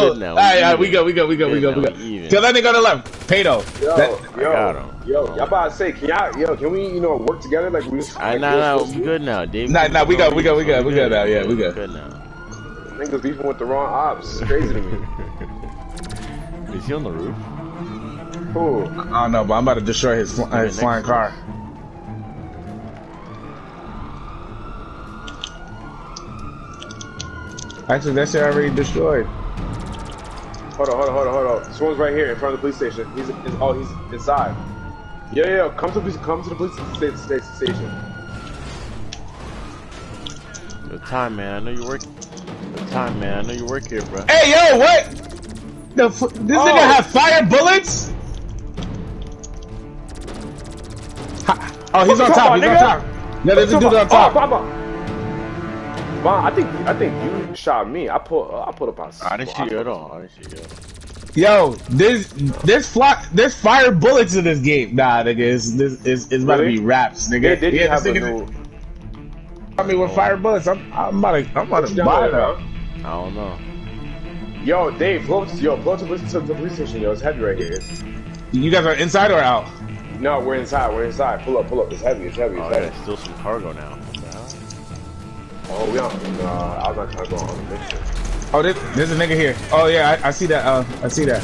Oh, all right, all right, we go, we go, we go, we go, we go. Kill that nigga on the left. Pato. Yo, That- yo, got him. yo, y'all about to say, can y'all, yo, can we, you know, work together like we? I like nah, nah, we good now, Dave. Nah, nah, we got, we got, we got, we got now. Yeah, we got. Good now. Niggas beefing with the wrong ops. It's crazy to me. Is he on the roof? Who? I don't know, but I'm about to destroy his, fl- his flying car. Actually, that shit already destroyed. Hold on, hold on, hold on, hold on. This one's right here in front of the police station. He's, he's oh, he's inside. Yeah, yeah, yeah. Come to the police, come to the police sta- sta- station. The time, man. I know you work. The time, man. I know you work here, bro. Hey, yo, what? The f- this Oh. nigga have fire bullets? Ha- Oh, he's on top. talking He's on about, top. No, there's a dude on Oh, top. Baba. Bon, I think I think you shot me. I put uh, I put up a. I didn't shoot you at all. I didn't shoot you. At all. Yo, there's there's fly, there's fire bullets in this game. Nah, nigga, it's this it's, it's about Really? to be raps, nigga. They did yeah, have this a nigga. new. I mean, with fire bullets, I'm I'm about to I'm about to Down buy there, them. I don't know. Yo, Dave, blow yo, blow up to, the- to the police station, yo. It's heavy right here. You guys are inside or out? no, we're inside. We're inside. Pull up, pull up. It's heavy. It's heavy. It's Oh, heavy. yeah, still some cargo now. What the hell? Oh, we on. No, I was not trying to go on a mission. Oh, there's, there's a nigga here. Oh yeah, I, I see that. Uh, I see that.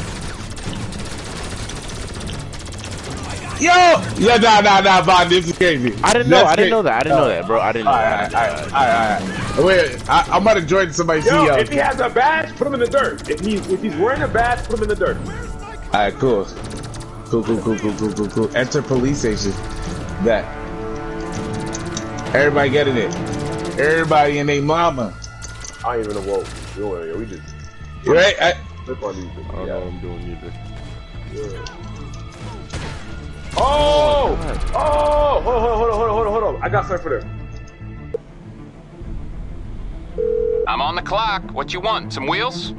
Yo, yeah, nah, nah, nah, Bond, this is crazy. I didn't know. That's I didn't crazy. know that. I didn't know that, bro. I didn't know Alright, that. alright, alright, alright, alright. Wait, I, I'm about to join somebody's Yo, CEO. if he has a badge, put him in the dirt. If he if he's wearing a badge, put him in the dirt. Alright, cool. Cool, cool, cool, cool, cool, cool, cool. Enter police station. That. Everybody getting it. Everybody and they mama. I ain't even know what we're doing. Yo, we just Right? I, flip on these. I don't know what Yeah. I'm doing either. Oh! Oh! Hold on, hold on, hold on, hold on, hold on. I got something for them. I'm on the clock. What you want? Some wheels?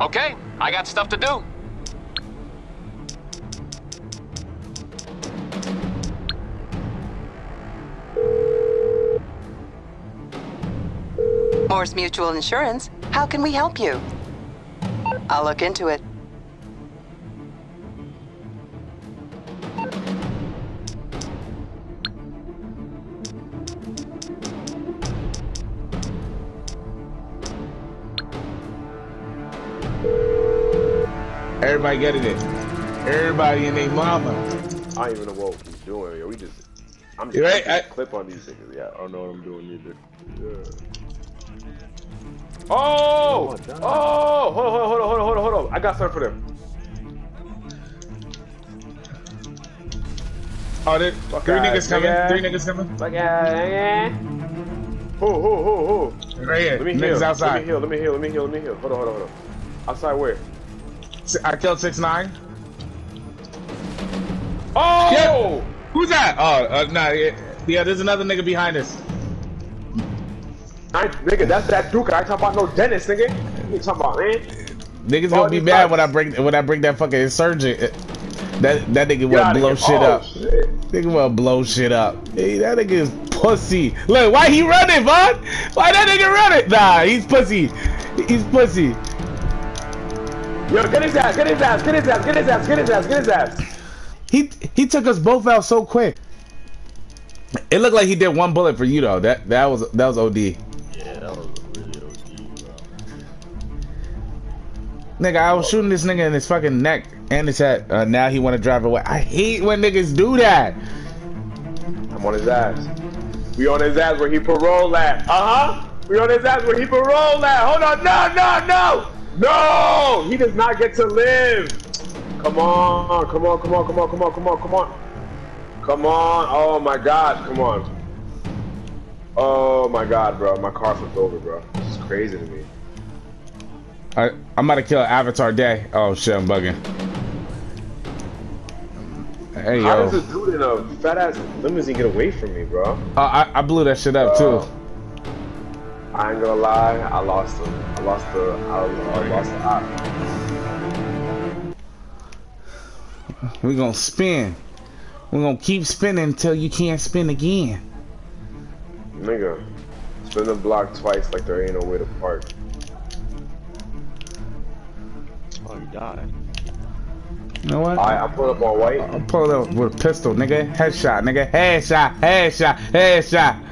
Okay, I got stuff to do. Morse Mutual Insurance. How can we help you? I'll look into it. everybody getting it. Everybody and their mama. I don't even know what we're doing. Yo, we just. I'm just right? I- clip on these niggas. Yeah. I don't know what I'm doing either. Oh! Oh! Hold on, hold on, hold on, hold on, hold on, hold on. I got something for them. Oh, there, three ass niggas coming. nigga. Three niggas coming. Like, yeah. Who, who, who, who? Right here. Let me niggas heal. Let me heal. Let me heal. Let me heal. Let me heal. Hold on, hold on, hold on. Outside where? I killed six nine. Oh! Who's that? Oh, uh, nah, yeah, yeah, there's another nigga behind us. I, nigga, that's that Duke. I ain't talking about no Dennis, nigga. You talking about, man? Niggas gonna be mad when I bring when I bring that fucking insurgent. Uh, that that nigga outta blow shit Oh, up. shit. Nigga will blow shit up. Hey, that nigga is pussy. Look, why he running, bud? Why that nigga running? Nah, he's pussy. He's pussy. Yo, get his ass, get his ass, get his ass, get his ass, get his ass, get his ass. He he took us both out so quick. It looked like he did one bullet for you though. That that was that was OD. Nigga, I was shooting this nigga in his fucking neck and his head. Uh, now he want to drive away. I hate when niggas do that. I'm on his ass. We on his ass where he parole at. Uh huh. We on his ass where he parole at. Hold on. No, no, no. No. He does not get to live. Come on. Come on. Come on. Come on. Come on. Come on. Come on. Come on. Oh my God. Come on. Oh my God, bro. My car flipped over, bro. This is crazy to me. I, I'm about to kill Avatar Day. Oh shit, I'm bugging. Hey How yo, does a dude in a fat ass limousine get away from me, bro? uh, I, I blew that shit up too. I ain't gonna lie, I lost the, I lost the, I, I lost the eye. We gonna spin. We gonna keep spinning until you can't spin again. Nigga, Spin the block twice like there ain't no way to park. He died. You know what? Alright, I'm pulling up on white. I'm pulling up with a pistol, nigga. Headshot, nigga. Headshot, headshot, headshot.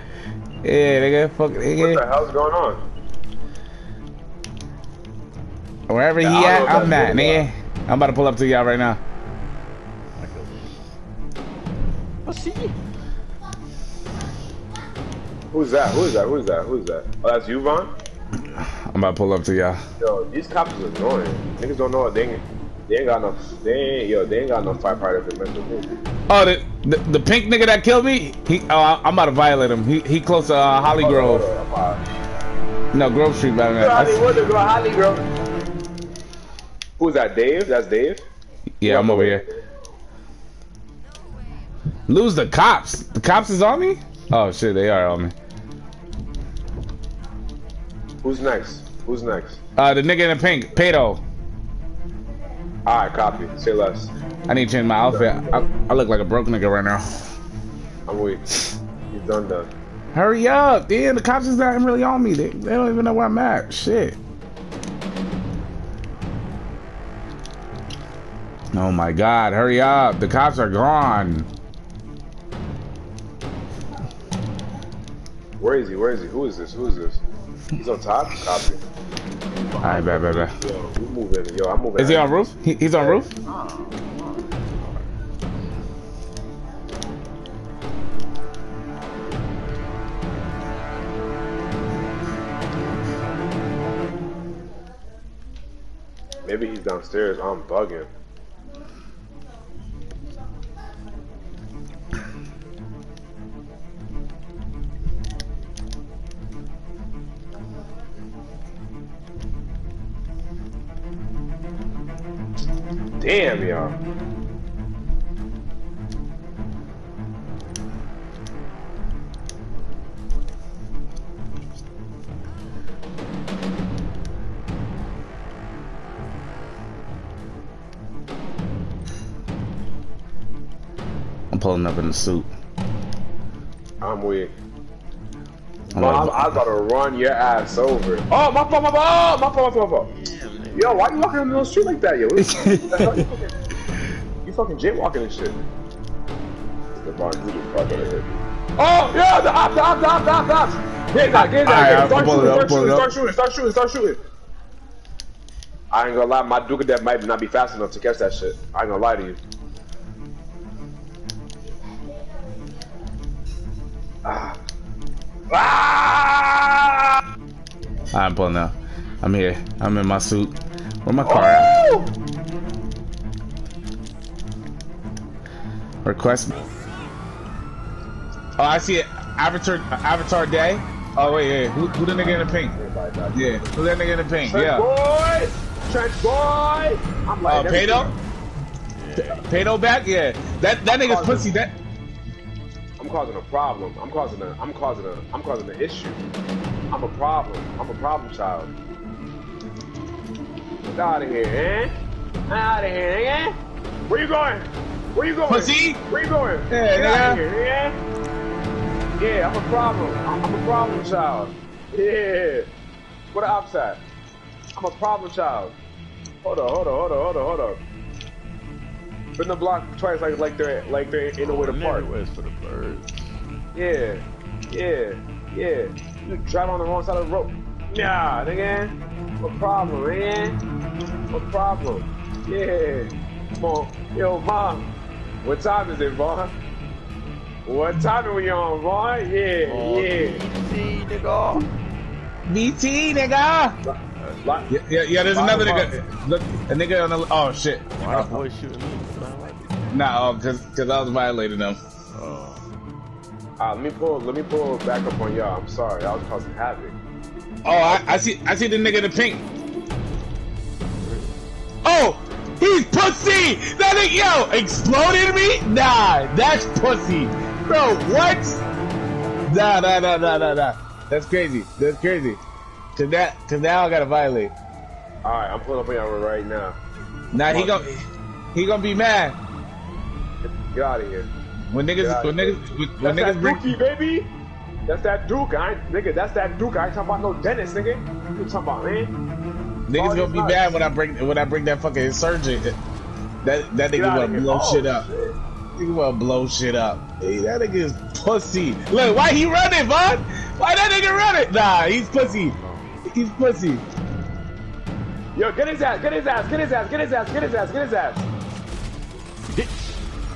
Yeah, nigga. Fuck, nigga. What the nigga. hell's going on? Wherever he Yeah, I at, I'm at, video. nigga. I'm about to pull up to y'all right now. Pussy. Who's that? Who's that? Who's that? Who's that? Oh, that's you, Vaughn? I'm about to pull up to y'all. Yo, these cops are annoying. Niggas don't know what they ain't, they ain't got no, they ain't, yo, they ain't got no firefighters in mental. Oh, the, the the pink nigga that killed me. He, oh, I'm about to violate him. He he close to uh, Holly Grove. No, Grove Street, Batman. Holly, That's- what the girl, Holly, girl? Who's that? Dave? That's Dave? Yeah, I'm over here. Lose the cops. The cops is on me. Oh shit, they are on me. Who's next? Who's next? Uh, the nigga in the pink, Pato. Alright, copy. Say less. I need to change my outfit. I, I look like a broke nigga right now. I'm weak. You done done. Hurry up, damn. The cops is not really on me. They, they don't even know where I'm at. Shit. Oh my god, hurry up. The cops are gone. Where is he? Where is he? Who is this? Who is this? He's on top? Copy. Alright, bad, bad. Yo, we moving. Yo, I'm moving. Is he on roof? He, he's on roof? Maybe he's downstairs. I'm bugging. Damn, y'all. I'm pulling up in the suit. I'm weak. Mom, I to run your ass over. Oh, my fault, my fault, my fault, my fault, my fault. Yo, why you walking on the middle of the street like that, yo? you fucking, you fucking jaywalking and shit. The bar, you just of here. Oh, yeah, the op, the op, the op, the op, the op. Get that, get that, start shooting, start shooting, start shooting, start shooting, start shooting. I ain't gonna lie, my Duke that might not be fast enough to catch that shit. I ain't gonna lie to you. Ah. Ah! I'm pulling up. I'm here. I'm in my suit. Where my car at? Oh! Request. Oh, I see it. Avatar, Avatar Day. Oh wait, wait. Who, who the nigga in the pink? Yeah, who that nigga in the pink? Trench Yeah. boy! Trench boy! I'm Uh, like, Pato. Pato back? Yeah. That that nigga's pussy. That. I'm causing a problem. I'm causing a. I'm causing a. I'm causing an issue. I'm a problem. I'm a problem child. Get out of here, eh? Out of here, eh? Where you going? Where you going? Pussy? Where you going? Yeah, Get out of here, yeah? Yeah, I'm a problem. I'm, I'm a problem child. Yeah. What the at? I'm a problem child. Hold on, hold on, hold on, hold on, hold on. Spin the block twice like like they're like they're in the way to park. West for the birds. Yeah, yeah, yeah. You drive on the wrong side of the road. Nah, nigga. What problem, man? What problem? Yeah. Come on. Yo, mom. What time is it, Vaughn? What time are we on, Vaughn? Yeah, Oh, yeah. easy, nigga. BT nigga. Like- Yeah, yeah, yeah. There's Why another nigga. Look, a nigga on the. Oh shit. Why the boy shooting me? Nah, oh, cause, cause I was violating them. Oh. Uh, let me pull. Let me pull back up on y'all. I'm sorry. I was causing havoc. Oh, I, I see. I see the nigga in the pink. Oh, he's pussy. That nigga, yo, exploded me. Nah, that's pussy, bro. What? Nah, nah, nah, nah, nah, nah. That's crazy. That's crazy. Cause that, cause now I gotta violate. All right, I'm pulling up on y'all right now. Nah, he gon' he gonna be mad Get out of here. when niggas, when niggas, when, when niggas that bring. baby. That's that Duke, I ain't, nigga. That's that Duke. I ain't talking about no Dennis, nigga. You talking about, man? Niggas gonna be mad when I bring when I bring that fucking insurgent. That that nigga wanna blow Oh, shit up. shit. Nigga wanna blow shit up. Hey, that nigga is pussy. Look, why he running, bud? Why that nigga running? Nah, he's pussy. He's pussy. Yo, get his ass, get his ass, get his ass, get his ass, get his ass, get his ass.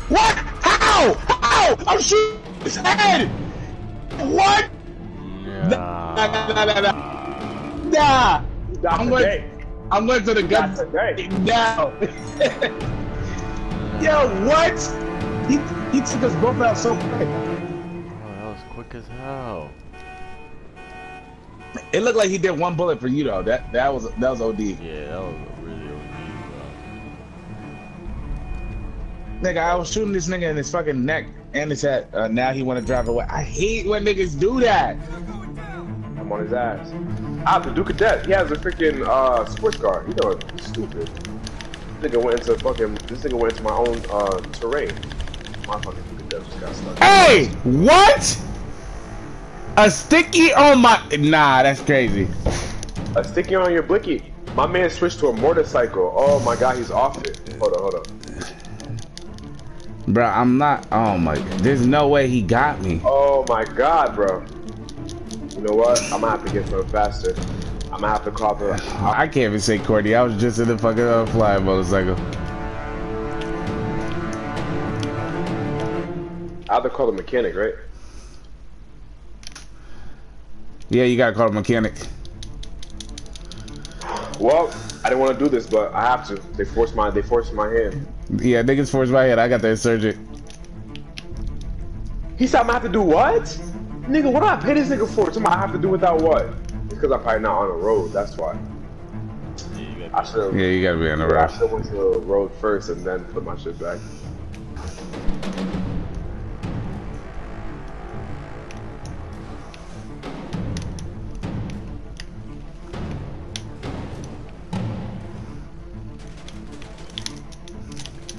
What? How? How? I'm shooting his head. What? Nah, nah, nah, nah, nah. Nah. Not I'm today. going. I'm going to the gun Not now. Yo, what? He he took us both out so quick. Oh, that was quick as hell. It looked like he did one bullet for you though. That that was that was OD. Yeah, that was a really OG, Nigga, I was shooting this nigga in his fucking neck and his head. Uh, now he want to drive away. I hate when niggas do that. I'm on his ass. Ah, the Duke of Death. He has a freaking uh, sports car. You know, he's stupid. This nigga went into fucking. This nigga went into my own uh, terrain. My fucking Duke of Death just got stuck. Hey, what? A sticky on my nah, that's crazy. A sticky on your blicky. My man switched to a motorcycle. Oh my god, he's off it. Hold on, hold on. Bro, I'm not. Oh my, there's no way he got me. Oh my god, bro. You know what? I'm gonna have to get some faster. I'm gonna have to call the. I can't even say Courtney. I was just in the fucking uh, flying motorcycle. I have to call the mechanic, right? Yeah, you gotta call the mechanic. Well, I didn't want to do this, but I have to. They forced my. They forced my hand. Yeah, niggas forced my head. I got the insurgent. He said I'm gonna have to do what? Nigga, what do I pay this nigga for? Something I have to do without what? It's Because I'm probably not on the road. That's why. Yeah, you I got should have. Yeah, you gotta be on the road. I road. should have went to the road first and then put my shit back.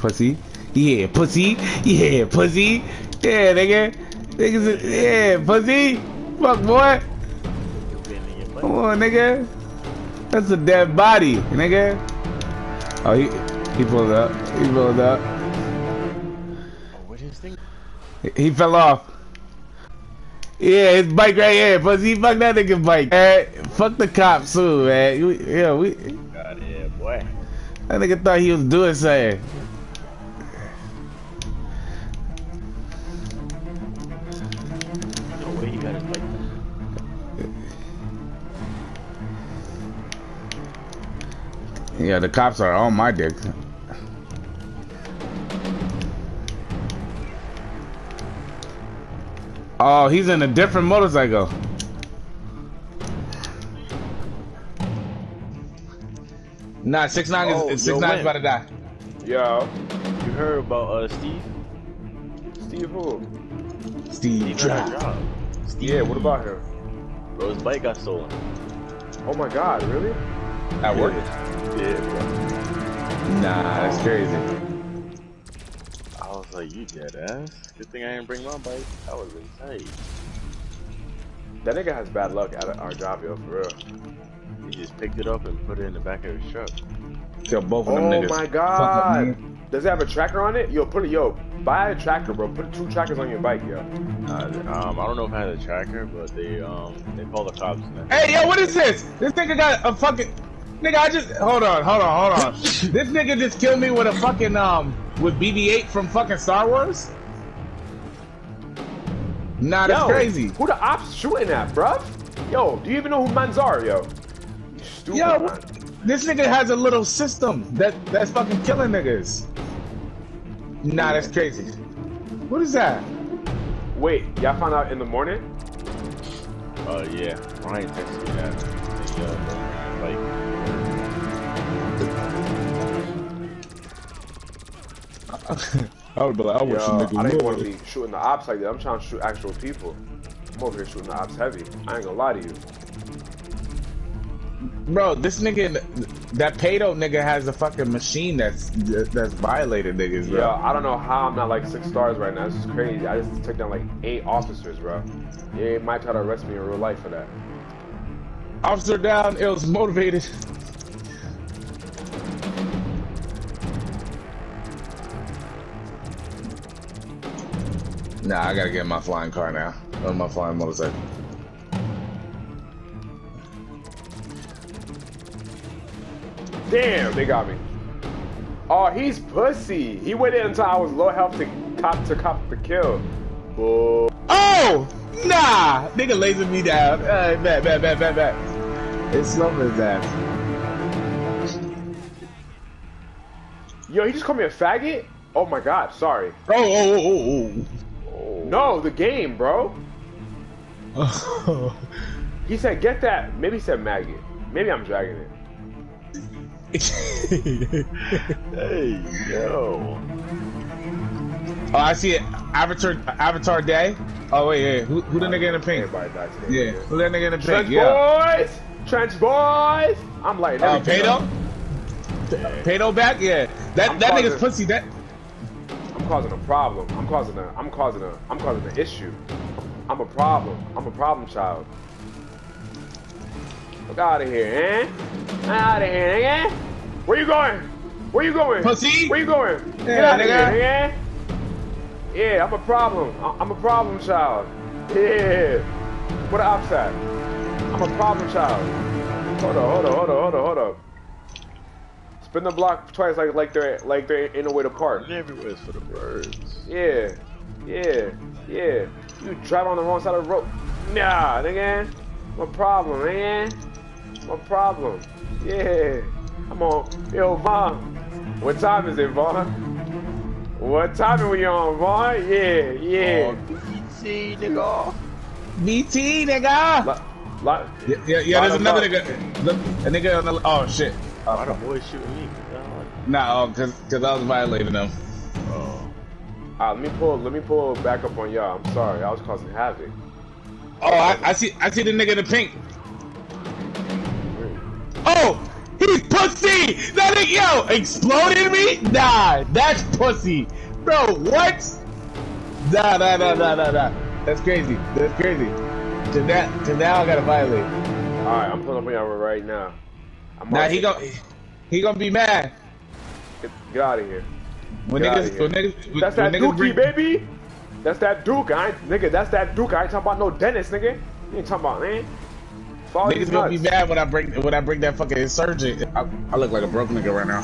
Pussy. Yeah, pussy. Yeah, pussy. Yeah, nigga. Niggas, yeah, pussy. Fuck, boy. Come on, nigga. That's a dead body, nigga. Oh, he he pulled up. He pulled up. What is thing? He- fell off. Yeah, his bike right here. Pussy, fuck that nigga bike. Man, fuck the cops too, man. Yeah, we. God, yeah, boy. That nigga thought he was doing something. Yeah, the cops are on my dick. Oh, he's in a different motorcycle. Nah, six nine Oh, is yo, six nine's when? about to die. Yo, You heard about uh Steve? Steve who? Steve Steve Drop. Steve, Yeah, what about him? Bro, his bike got stolen. Oh my god, really? At work? Yeah, bro. Nah, that's crazy. I was like, you dead ass. Good thing I didn't bring my bike. That was insane. That nigga has bad luck at our job, yo, for real. He just picked it up and put it in the back of his truck. Kill both of them Oh niggas. Oh my god. Does it have a tracker on it? Yo, put it, yo, buy a tracker, bro. Put two trackers on your bike, yo. Uh, um, I don't know if I had a tracker, but they um they called the cops. Hey, yo, what is this? This nigga got a fucking. Nigga, I just. Hold on, hold on, hold on. this nigga just killed me with a fucking, um, with BB 8 from fucking Star Wars? Nah, that's yo, crazy. Who the ops shooting at, bruh? Yo, do you even know who mans are, yo? You stupid, Yo, man. this nigga has a little system that that's fucking killing niggas. Nah, that's crazy. What is that? Wait, y'all found out in the morning? uh, yeah, Ryan texted me that. They, uh, don't I would be like, I wish Yo, I didn't want to be shooting the ops like that. I'm trying to shoot actual people. I'm over here shooting the ops heavy. I ain't gonna lie to you. Bro, this nigga, that Pato nigga has a fucking machine that's that's violated niggas, bro. Yo, I don't know how I'm not like six stars right now. This is crazy. I just took down like eight officers, bro. Yeah, might try to arrest me in real life for that. Officer down, it was motivated. Nah, I gotta get my flying car now. Or my flying motorcycle. Damn, they got me. Oh, he's pussy. He waited until I was low health to cop to cop the kill. Bull. Oh! Nah! Nigga lasered me down. Uh, bad, bad, bad, bad, bad. It's as that. Yo, he just called me a faggot? Oh my god, sorry. Oh, oh, oh, oh, No, the game, bro. oh. He said, get that. Maybe he said maggot. Maybe I'm dragging it. Hey, yo. oh, I see it. Avatar, Avatar Day. Oh wait, yeah. Who, who the nigga in the pink? Everybody died today. Yeah, who that nigga in the Trench pink? Yeah. boys! Trench boys! I'm like, Oh, uh, up. Pato. Pato back? Yeah. That I'm that nigga's pussy. That. I'm causing a problem. I'm causing a. I'm causing a. I'm causing an issue. I'm a problem. I'm a problem child. Look out of here, eh? Out of here, nigga. Where you going? Where you going? Pussy? Where you going? Get Yeah, out of here, nigga. Yeah, I'm a problem. I'm a problem child. Yeah. What the ops at? I'm a problem child. Hold up, hold up, hold up, hold up, hold up. Spin the block twice like like they're like they're in a way to park. Everywhere's for the birds. Yeah, yeah, yeah. You drive on the wrong side of the road. Nah, nigga. What problem, man? What problem? Yeah. I'm on. Yo, Vaughn. What time is it, Vaughn? What time are we on, Vaughn? Yeah, yeah. Oh, BT, nigga. BT nigga. Lo- lo- Yeah, yeah, yeah there's another up. nigga. Look, a nigga on the. Oh shit. Why the boy shooting me? Nah, oh, cause, cause I was violating them. Oh. Ah, let me pull. Let me pull back up on y'all. I'm sorry. I was causing havoc. Oh, I, I see. I see the nigga in the pink. Oh, he's pussy. That nigga, yo, exploded me. Nah, that's pussy, bro. What? Nah, nah, nah, nah, nah, nah. That's crazy. That's crazy. To that, to now, I gotta violate. All right, I'm pulling up on y'all right now. I'm Nah, he here. gon' he gonna be mad get, get out of here. when Get niggas, when niggas, when, That's that niggas Dookie, bring- baby. That's that Duke. I ain't, nigga, that's that Duke. I ain't talking about no Dennis, nigga. You ain't talking about, man. Follow Niggas gonna be mad when I bring when I bring that fucking insurgent. I, I look like a broke nigga right now.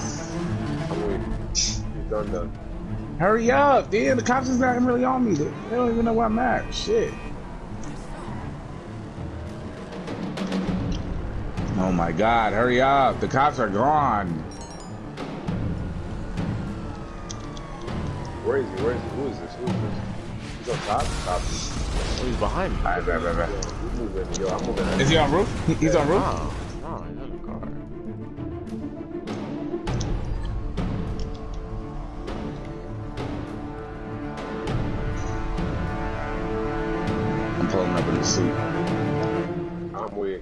He's done done. Hurry up, damn! The cops is not really on me. They don't even know where I'm at. Shit. Oh my god, hurry up. The cops are gone. Where is he? Where is he? Who is this? Who is this? He's on top? Top. Oh, he's behind me. Alright, right, right, right. Yo, moving. Yo, I'm moving. Is he on roof? He- He's on roof? Oh, no, no, he's in the car. I'm pulling up in the suit. I'm weak.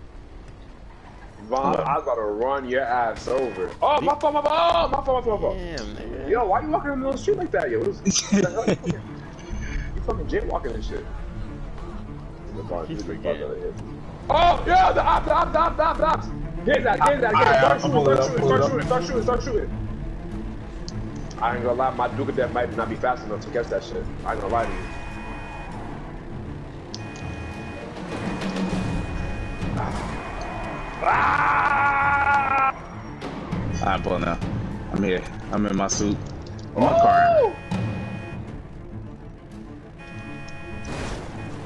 Vaughn, I was about to run your ass over. Oh, my fault, my fault, oh, my fault, my fault, my fault. Damn, nigga. Yo, why you walking in the middle of the street like that, yo? What is, what the hell you fucking, you fucking jet walking and shit. He's forgetting. Oh, yeah, the ops, the ops, the ops, the ops, the ops. Get that, get that, get Alright, that. I'm Start pulling shooting, up, start pulling shooting, start shooting, start shooting, start shooting. I ain't gonna lie, my Duke that might not be fast enough to catch that shit. I ain't gonna lie to you. Ah! I'm pulling up. I'm here. I'm in my suit. In my car.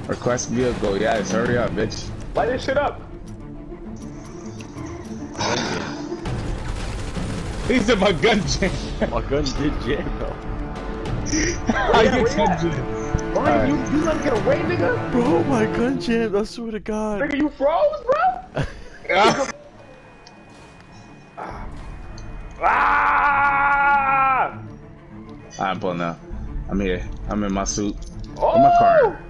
Request vehicle. Yes, hurry up, bitch. Light this shit up. He's in my gun jam. My gun did jam though. I get where you at? gun Why Alright. you, you let him get away, nigga? Bro, my gun jammed. I swear to God. Nigga, you froze, bro? jammed. Ah! I'm pulling up. I'm here. I'm in my suit. Oh! In my car.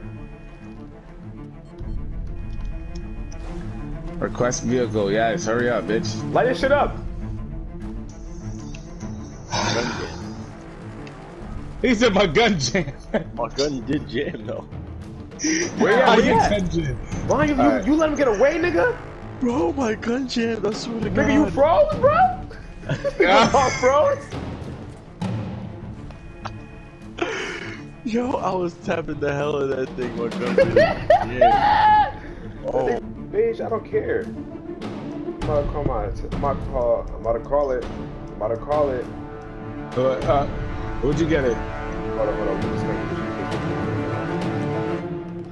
Request vehicle. Yes, hurry up, bitch. Light this shit up. He said my gun jam. My gun did jam though. Where you at? How Where you you at? gun jam? Why you, you, Alright. you let him get away, nigga? Bro, my gun jammed. I swear to God. Nigga, you froze, bro? you froze? Yo, I was tapping the hell out of that thing. My gun did jam. Oh, bitch, I don't care. I'm about to call my, I'm about to call, I'm about to call it. I'm about to call it. Uh, uh, where'd you get it? Hold on, hold on. Nigga,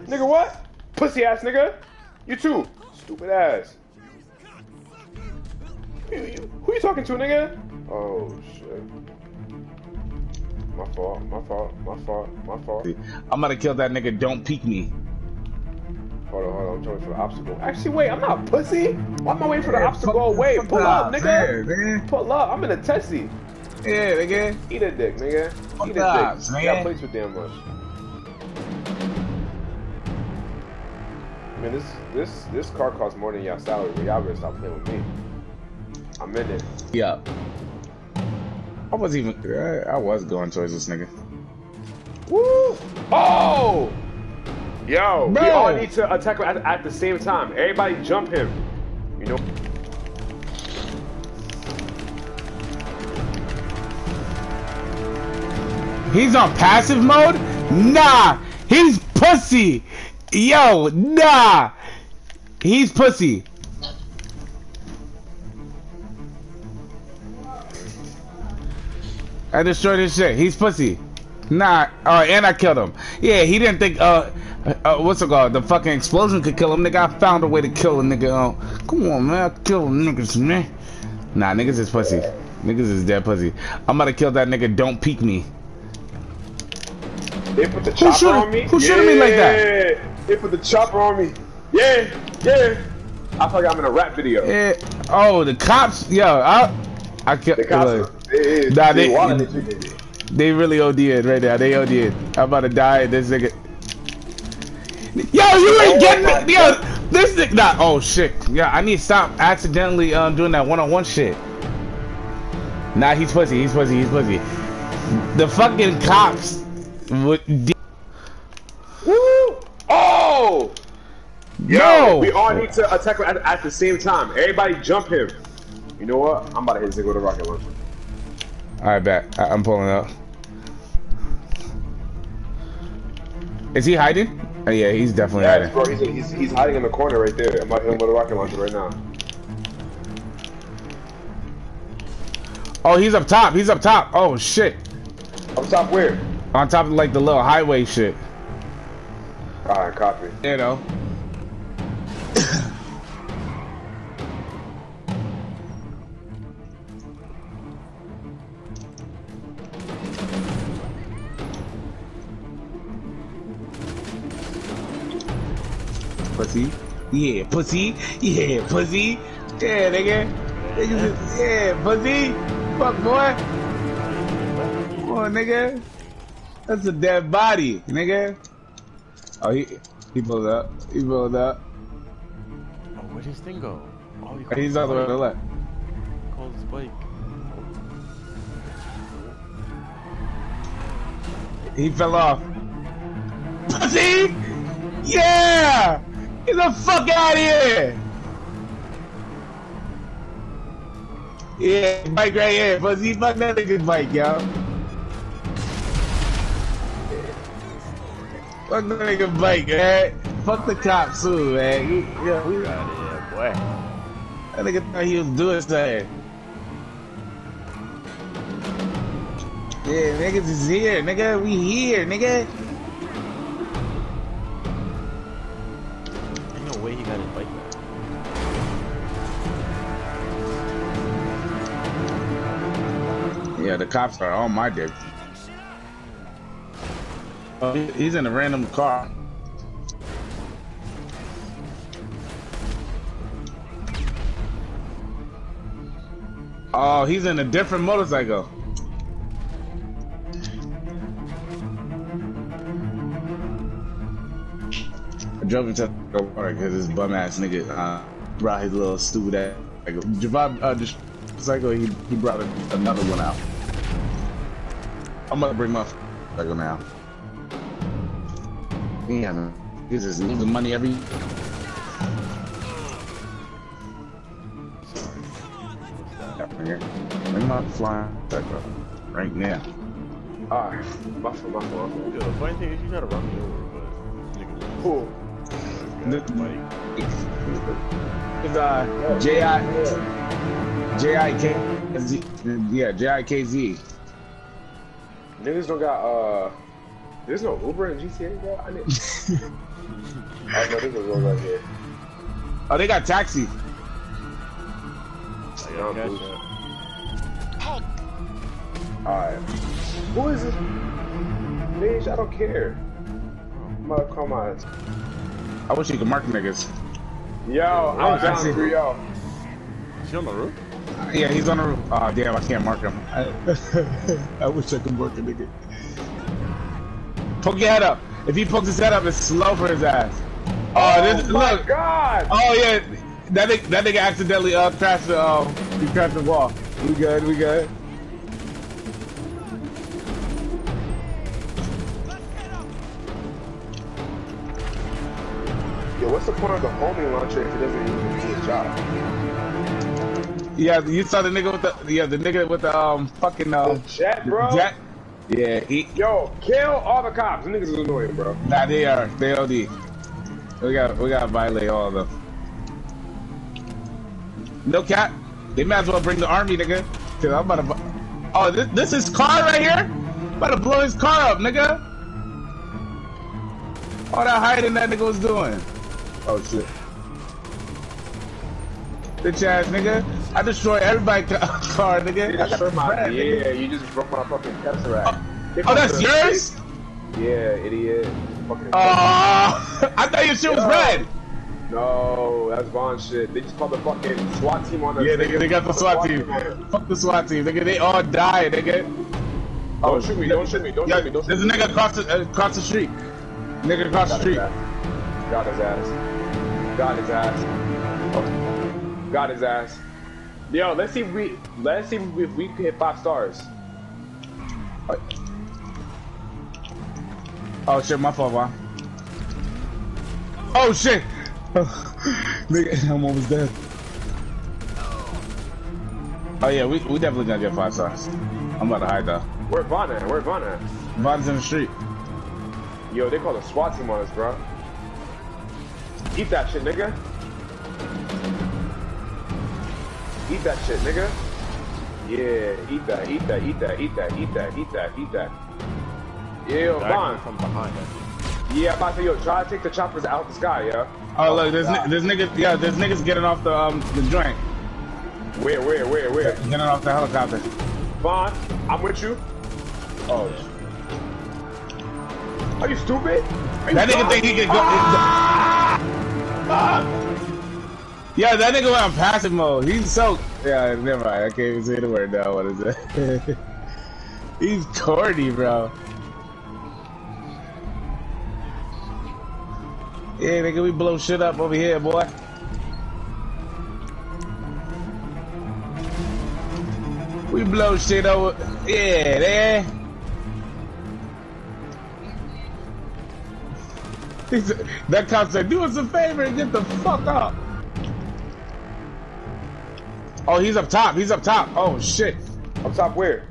nigga, what? Pussy ass nigga. You too. Stupid ass. Who you, who you talking to, nigga? Oh shit. My fault. My fault. My fault. My fault. I'm gonna kill that nigga. Don't peek me. Hold on, hold on. I'm trying for the obstacle. Actually, wait. I'm not a pussy. Why am I waiting for the Yeah, obstacle away? Pull up, nigga. Nigga. Pull up. I'm in a tessie. Yeah, nigga. Eat a dick, nigga. Fuck Eat a dick. ops, You got plates with damn much. Man, this this this car costs more than y'all salary, but y'all better stop playing with me. I'm in it. Yeah. I was even. I, I was going towards this nigga. Woo! Oh! Yo, we all need to attack him at, at the same time. Everybody jump him. You know? He's on passive mode? Nah, he's pussy. Yo, nah. He's pussy. I destroyed his shit. He's pussy. Nah, uh, and I killed him. Yeah, he didn't think, uh, uh, what's it called? The fucking explosion could kill him. Nigga, I found a way to kill a nigga. Uh, come on, man. I kill niggas, man. Nah, niggas is pussy. Niggas is dead pussy. I'm gonna kill that nigga. Don't peek me. They put the chopper shooting- on me. who shooting me like that? They put the chopper on me. Yeah, yeah. I feel like I'm in a rap video. Eh, oh, the cops. Yo, I, I killed. The cops. They, Nah, they, they- wildin' this shit. They really OD'd right now. They OD'd. I'm about to die. This nigga. Yo, you ain't Oh, getting my me. Yo, this nigga. Nah, oh shit. Yeah, I need to stop accidentally um doing that one-on-one shit. Nah, he's pussy. He's pussy. He's pussy. The fucking cops would. Woo! Oh! Yo, No! we all need to attack him at, at the same time. Everybody jump him. You know what? I'm about to hit Ziggo with a rocket launcher. All right, back. I- I'm pulling up. Is he hiding? Oh, yeah, he's definitely Yeah, hiding. bro, he's, he's, he's hiding in the corner right there. I'm about to hit him with a rocket launcher right now. Oh, he's up top. He's up top. Oh shit. Up top where? On top of like the little highway shit. Alright, copy. You know. pussy. Yeah, pussy. Yeah, pussy. Yeah, nigga. Niggas is- Yeah, pussy. Fuck, boy. Come on, nigga. That's a dead body, nigga. Oh, he he pulled up. He pulled up. Oh, where'd his thing go? Oh, he He's all the way to the left. Called his bike. He fell off. Pussy! Yeah! Get the fuck out of here! Yeah, bike right here, pussy. Fuck that nigga's bike, yo. Fuck that nigga bike, man. Fuck the cops too, man. You, yeah, we, Out of here, boy. that nigga thought he was doing something. Yeah, niggas is here, nigga. We here, nigga. Ain't no way he got his bike back. Yeah, the cops are on my dick. He's in a random car. Oh, he's in a different motorcycle. I drove into the water because this bum ass nigga uh, brought his little stupid ass. Like, Javon, uh, just Psycho, he, he brought another one out. I'm gonna bring my Psycho now. Yeah, man. He's just losing money every. Bring my flying Psycho right now. Alright, my fault, my fault. Yo, the funny thing is you try to run me over, but nigga Cool. was Mike. It's uh J I J I K Z yeah J I K Z. Niggas don't got, uh, there's no Uber in GTA, bro? I need. I know this is one right here. Oh, they got taxi. I got cash out. Alright. Who is this? Bitch, I don't care. I'm gonna call my. I wish you could mark niggas. Yo, Oh, I'm I down see. for yo. Is he on the roof? Yeah, he's on the roof. Oh damn, I can't mark him. I, I wish I could mark a nigga. Poke your head up. If he pokes his head up, it's slow for his ass. Oh, this, my look. god! Oh yeah, that nigga, that nigga accidentally uh crashed the uh, he crashed the wall. We good, we good. Yo, what's the point of the homing launcher if it doesn't even do his job? Yeah, you saw the nigga with the yeah the nigga with the um fucking uh, jet, bro? jet. Yeah, he Yo, kill all the cops. The niggas is annoying, bro. nah they are they OD. We got we gotta violate all of them. No cap. They might as well bring the army, nigga. Cause I'm about to. Oh, this this is car right here. About to blow his car up, nigga. All that hiding that nigga was doing. Oh shit. Bitch ass nigga. I destroy everybody ca- car, nigga. You I got destroyed the my, brand, nigga. yeah, you just broke my fucking Tezeract. Kick Oh, that's yours? Yeah, idiot. Fucking Oh, I thought your shit was Yo. red. No, that's Vaughn shit. They just called the fucking SWAT team on us. Yeah, nigga, they got the SWAT team. Fuck the SWAT team, nigga. They all died, nigga. Don't shoot me, don't shoot me, don't Yeah, shoot me, don't shoot there's a nigga across the uh, across the street. Nigga across the Got his street. ass. Got his ass. Got his ass. Oh. Got his ass. Yo, let's see if we let's see if we can hit five stars. Oh shit, my fault, man. Oh shit. nigga, I'm almost dead. Oh yeah, we we definitely gonna get five stars. I'm about to hide though. Where Vaughn at? Where Vaughn at? Bodies in the street. Yo, they call the SWAT team on us, bro. Eat that shit, nigga. Eat that shit, nigga. Yeah, eat that, eat that, eat that, eat that, eat that, eat that, eat that. Yeah, yo, Vaughn. from behind us. Yeah, I'm about to say, yo, try to take the choppers out the sky, yeah. Oh look, there's ni- there's niggas yeah, there's niggas getting off the um the joint, Where, where, where, where? getting off the helicopter. Vaughn, I'm with you. Oh. Are you stupid? Are you That nigga think he could go. Yeah, that nigga went on passive mode. He's so yeah. Never mind. I can't even say the word now. What is it? He's corny, bro. Yeah, nigga, we blow shit up over here, boy. We blow shit over. Yeah, there. He That cop said, "Do us a favor and get the fuck up." Oh, he's up top. He's up top. Oh shit, Up top where?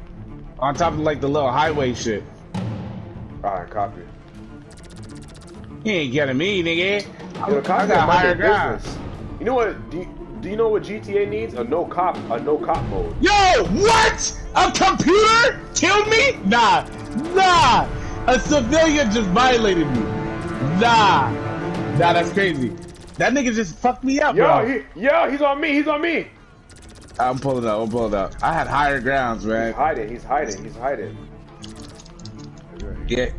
on top of like the little highway shit. Alright, copy. He ain't getting me, nigga. Yo, I got higher ground. You know what? Do you, do you know what GTA needs? A no cop, a no cop mode. Yo, what? A computer killed me? Nah, nah. A civilian just violated me. Nah, nah. That's crazy. That nigga just fucked me up, Yo, bro. he, yo, he's on me. He's on me. I'm pulling up. I'm pulling up. I had higher grounds, He's man. hiding. He's hiding. He's hiding. Yeah.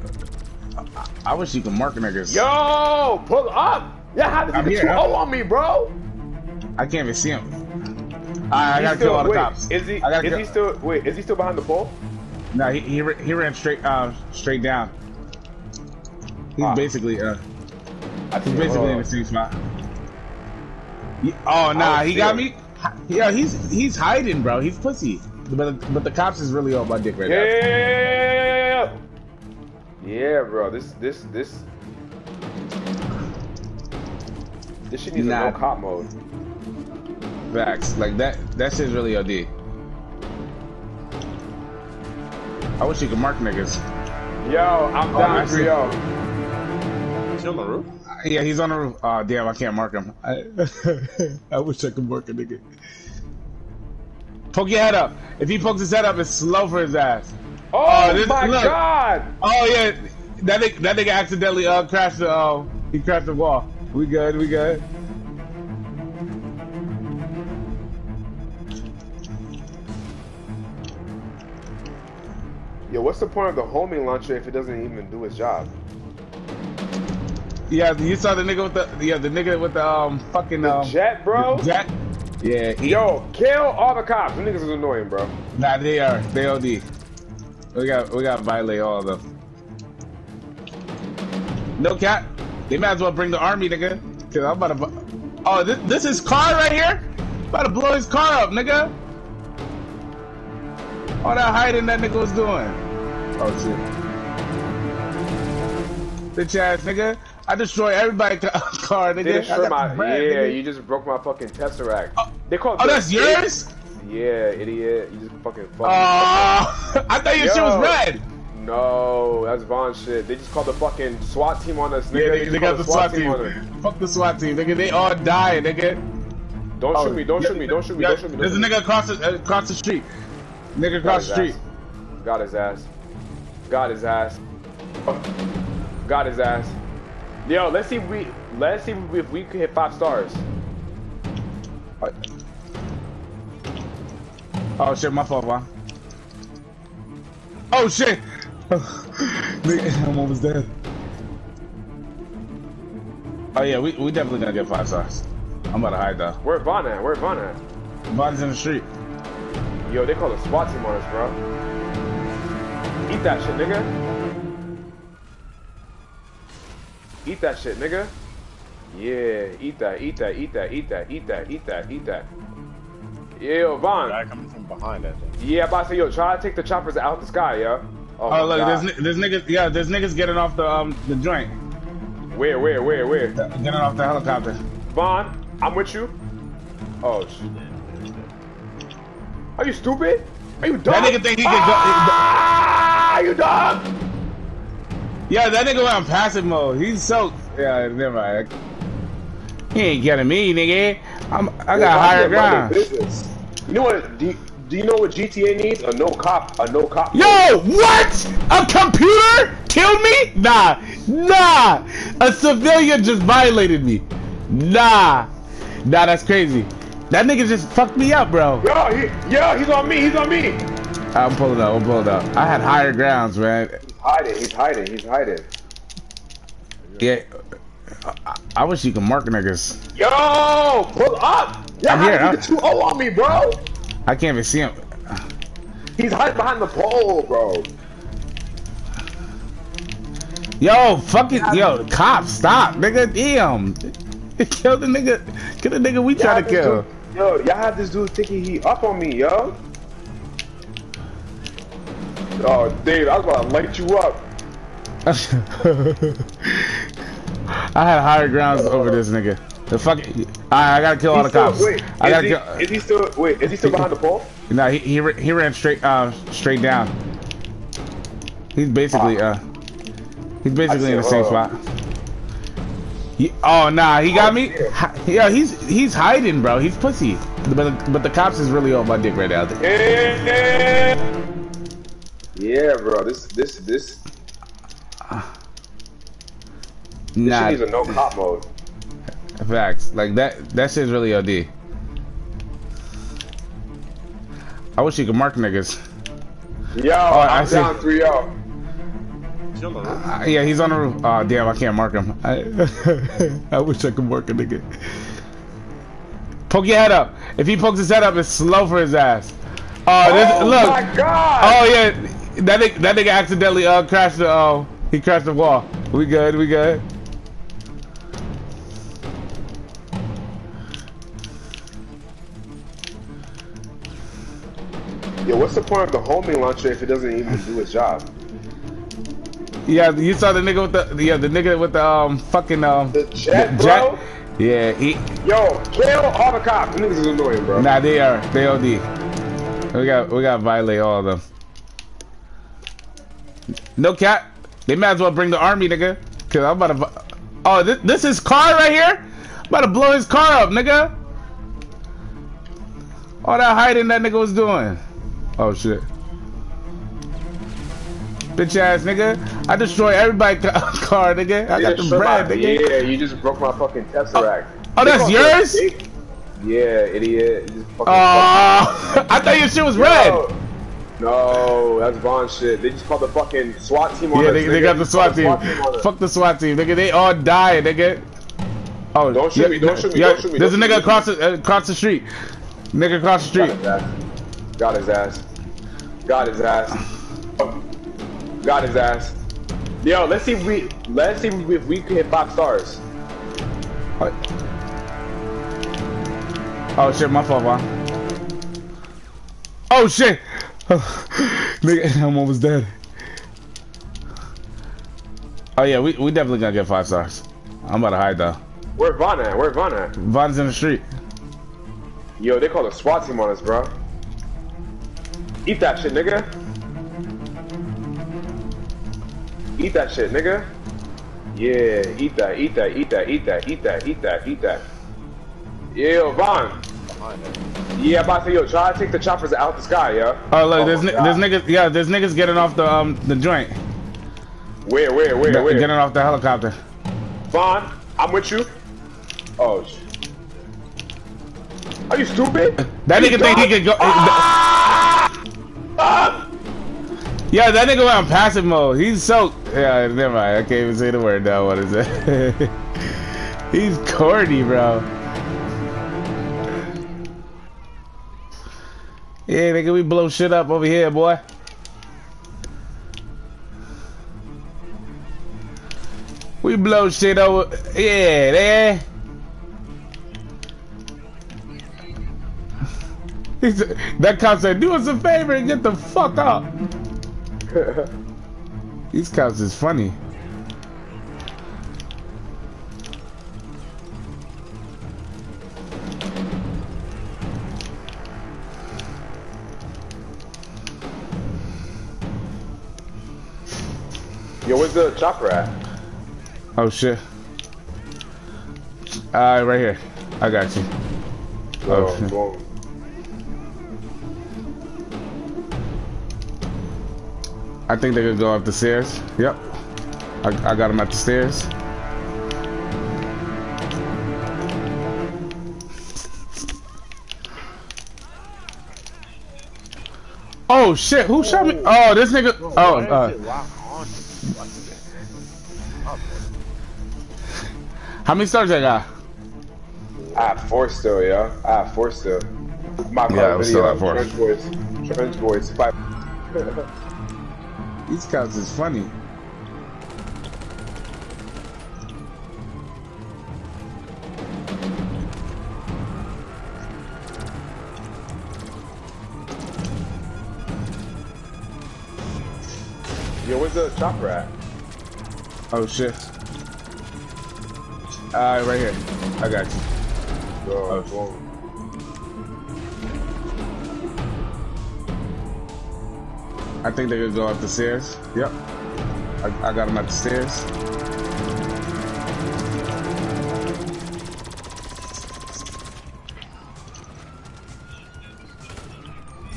I, I wish you could mark niggas. Yo, pull up. Yeah, how he here, get 2 on me, bro? I can't even see him. Alright, I gotta still, kill all the wait, cops. Is he? I gotta Is kill- he still? Wait, is he still behind the pole? No, he he, he ran straight uh straight down. He's Ah. basically uh I he's basically in the same spot. Ye- Oh nah, he got me. Yeah, he's he's hiding, bro. He's pussy. But but the cops is really on my dick right now. Yeah. Yeah, bro. This this this. This shit needs Nah. a no cop mode. Facts. Like that that shit's really OD. I wish you could mark niggas. Yo, I'm Oh, down I for yo. Is he on the roof? Yeah, he's on the roof. Oh damn, I can't mark him. I, I wish I could mark a nigga. Poke your head up. If he pokes his head up, it's slow for his ass. Oh, this- my look. god! Oh yeah, that nigga, that nigga accidentally uh crashed the uh, he crashed the wall. We good, we good. Yo, what's the point of the homing launcher if it doesn't even do its job? Yeah, you saw the nigga with the yeah the nigga with the um fucking um Jet, bro. jet. Yeah, he, Yo, kill all the cops. Them niggas is annoying, bro. Nah, they are. They OD. We got we got to violate all of them. No cat. They might as well bring the army, nigga. Cause I'm about to. Oh, this this is car right here. About to blow his car up, nigga. All that hiding that nigga was doing. Oh shit. Bitch ass nigga. I destroy everybody ca- car. They I destroy my. yeah, nigga. you just broke my fucking Tezeract. they call it Oh, that's yours? Yeah, idiot. You just fucking fucking. Oh, I thought your shit was red. No, that's Von shit. They just called the fucking SWAT team on us, nigga. Yeah, they they, they got the SWAT team. on us. Fuck the SWAT team, nigga. They all dying, nigga. Don't Oh, shoot me, don't yeah, shoot me, don't shoot me, yeah, don't shoot me. There's a don't shoot me. nigga across the uh, across the street. Nigga across the street. ass. Got his ass. Got his ass. Got his ass. Yo, let's see if we let's see if we, can hit five stars. Oh shit, my fault, man. Oh shit. Nigga, I'm almost dead. Oh yeah, we we definitely gonna get five stars. I'm about to hide though. Where Von at? Where Von at? Body's in the street. Yo, they call the SWAT team on us, bro. Eat that shit, nigga. Eat that shit, nigga. Yeah, eat that, eat that, eat that, eat that, eat that, eat that, eat that. Yeah, yo, Von. Guy coming from behind, I think. Yeah, I'm about to say, yo, try to take the choppers out the sky, yo. Oh, Oh look, God. there's there's niggas. Yeah, there's niggas getting off the um the joint, Where, where, where, where? getting off the helicopter. Von, I'm with you. Oh, shit. Are you stupid? Are you dumb? That nigga think he can go. Ah, you dumb? Yeah, that nigga went on passive mode. He's so. Yeah, never mind. He ain't getting me, nigga. I'm, I got higher ground. You know what? Do you, do you know what GTA needs? A no cop. A no cop. Yo, what? A computer killed me? Nah, nah. A civilian just violated me. Nah, nah. That's crazy. That nigga just fucked me up, bro. Yo, he, yo, he's on me. He's on me. I'm pulling up. I'm pulling up. I had higher grounds, man. Hiding. He's hiding. He's hiding. Yeah. I, I wish you could mark niggas. Yo, pull up. Yeah, I'm here, I'm- the 2 on me, bro. I can't even see him. He's hiding behind the pole, bro. Yo, fucking, yo, cop, stop, nigga, damn. Kill the nigga, kill the nigga we try to kill. dude- Yo, y'all have this dude thinking he up on me, yo. Oh, Dave, I was about to light you up. I had higher grounds over this nigga. The fucking, I, I gotta kill all the still- cops. Wait, I is, gotta he, kill. is he still? Wait, is he still behind the pole? No, he he, he ran straight uh straight down. He's basically uh he's basically in the same spot. He, oh nah, he got Oh, me. Yeah, he's he's hiding, bro. He's pussy. But but the cops is really on my dick right now. Yeah. Yeah, bro. This this this. Nah, This shit needs a no cop mode. facts. Like that that shit's really OD. I wish you could mark niggas. Yo, I I'm see. down 3 0. Is he on the roof? Uh, yeah, he's on the roof. Oh damn, I can't mark him. I, I wish I could mark a nigga. Poke your head up. If he pokes his head up, it's slow for his ass. Oh, this, Oh look. my god! Oh yeah, that nigga, that nigga accidentally uh, crashed the uh, he crashed the wall. We good, we good. Yeah, what's the point of the homing launcher if it doesn't even do its job? Yeah, you saw the nigga with the yeah the nigga with the um fucking um the jet, the jet. Yeah, he. Yo, kill all the cops. Niggas is annoying, bro. Nah, they are. They OD. We got we got violate all of them. No cat. They might as well bring the army, nigga. Cause I'm about to. Oh, this this is car right here. I'm about to blow his car up, nigga. All that hiding that nigga was doing. Oh shit. Bitch ass nigga. I destroy everybody ca- car, nigga. I You got the my- bread, nigga. Yeah, you just broke my fucking Tezeract. Oh, oh, that's They yours? Yeah, idiot. You just fucking Oh, I thought your shit was red. No, that's Von shit. They just called the fucking SWAT team on Yeah, us, they, they got the SWAT team. Fuck the SWAT team, nigga. They all died, nigga. Oh, Don't shoot me, don't shoot me, yeah, don't shoot me, There's a nigga across the uh, across the street. Nigga across the Got street. his ass. Got his ass. Got his ass. Got his ass. Yo, let's see if we let's see if we, if we can hit five stars. Oh shit, my fault, man. Oh shit. Nigga, I'm almost dead. Oh yeah, we we definitely gonna get five stars. I'm about to hide though. Where Von at? Where Von at? Von's in the street. Yo, they called the SWAT team on us, bro. Eat that shit, nigga. Eat that shit, nigga. Yeah, eat that, eat that, eat that, eat that, eat that, eat that, eat that. Yeah, yo, Von. Yeah, I'm about to say, yo, try to take the choppers out the sky, yo. Oh look, there's there's niggas. Yeah, there's niggas getting off the um the joint. Where, where, where, Getting where? off the helicopter. Von, I'm with you. Oh, Are you stupid? That nigga think he could go. Ah! Yeah, that nigga went on passive mode. He's so. Yeah, never mind. I can't even say the word now. What is it? He's corny, bro. Yeah, nigga, we blow shit up over here, boy. We blow shit over. Yeah, there. That cop said, "Do us a favor and get the fuck up." These cops is funny. Yo, where's the chopper at? Oh shit. Alright, right here. I got you. Oh, Oh, shit. I think they could go up the stairs. Yep. I, I got him at the stairs. Oh shit! Who shot me? Oh, this nigga. Oh, uh, how many stars I got? I have four still, yo. I have four still. My Yeah, I'm still at four. Trench boys. Trench boys. Five. These cops is funny. Yo, where's the chopper at? Oh shit. Alright, right here. I got you. Yo, Oh. boom. I think they could go up the stairs. Yep. I, I got them up the stairs.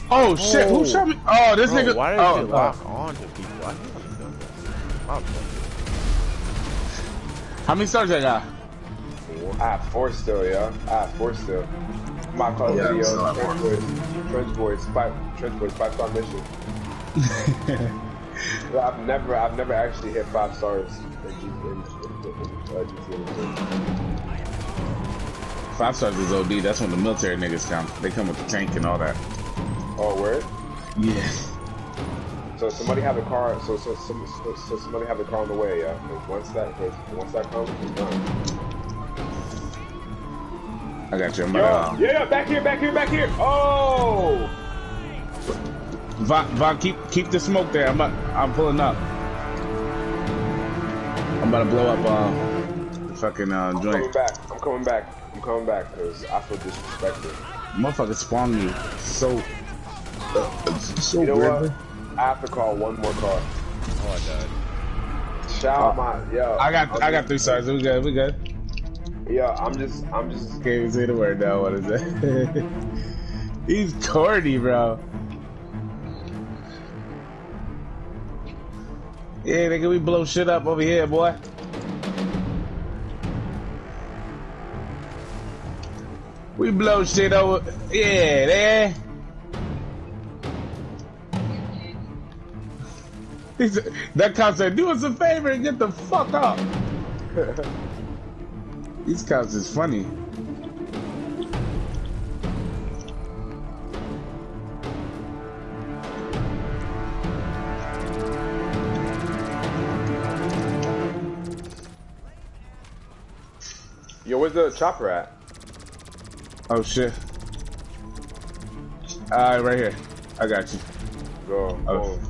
Oh shit! Who shot me? Oh, this Bro, nigga. why does oh, it uh, lock on to people? I don't understand that. How many stars I got? I have four still, yo. I have four still. My Call Yeah, Duty, I'm still yo. at Trench boys. Trench boys. Five. Trench boys. Five star mission. I've never, I've never actually hit five stars in, in, in, in, uh. Five stars is OD. That's when the military niggas come. They come with the tank and all that. Oh, word? Yeah. So somebody have a car. So so so, so somebody have a car on the way. Yeah. Once that once that comes, it's done. I got you. I'm about to, yeah, back here, back here, back here. Oh, Von, Von, keep keep the smoke there. I'm about, I'm pulling up. I'm about to blow up uh, the fucking uh, I'm coming back. I'm coming back. I'm coming back because I feel disrespected. Motherfucker spawned me so uh, so You know weird. what? I have to call one more car. Oh, I died. Shout out my yo. I got I got three stars. We good. We good. Yo, I'm just I'm just Can't say the word now. What is it? He's corny, bro. Yeah, nigga, we blow shit up over here, boy. We blow shit over. Yeah, there. That cop said, do us a favor and get the fuck up. These cops is funny. yo. Where's the chopper at? Oh shit. Alright, right here. I got you. Go. Oh.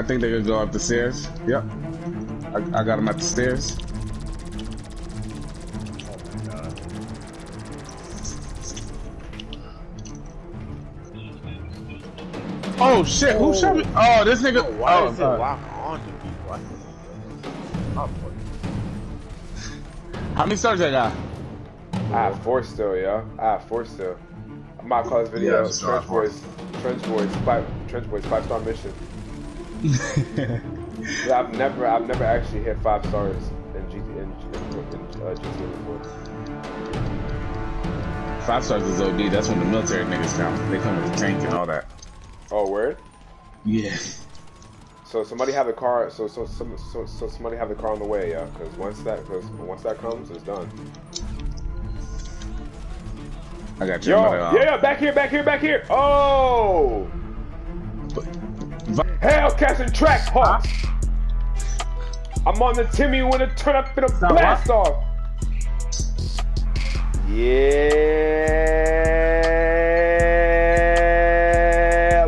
I think they could go up the stairs. Yep. I, I got them at the stairs. Oh shit! Who shot me? Oh, this nigga. Why oh, is it uh, lock on to me? I'm fucking- How many stars I got? I have four still, yo. I have four still. I'm about to call this video Yeah, so Trench Boys. Trench Boys five. Trench Boys five star mission. I've never, I've never actually hit five stars in GT in, in, uh, GTA before. Five stars is OD. That's when the military niggas come. They come with the tank and all that. Oh, word. Yeah. So somebody have a car. So so some so, so somebody have the car on the way, yeah. Because once that, because once that comes, it's done. I got you. Yo, I'm about to, uh, yeah, back here, back here, back here. Oh, Hellcats and track hawks. I'm on the Timmy with a turn up for the Stop, blast what? off. Yeah,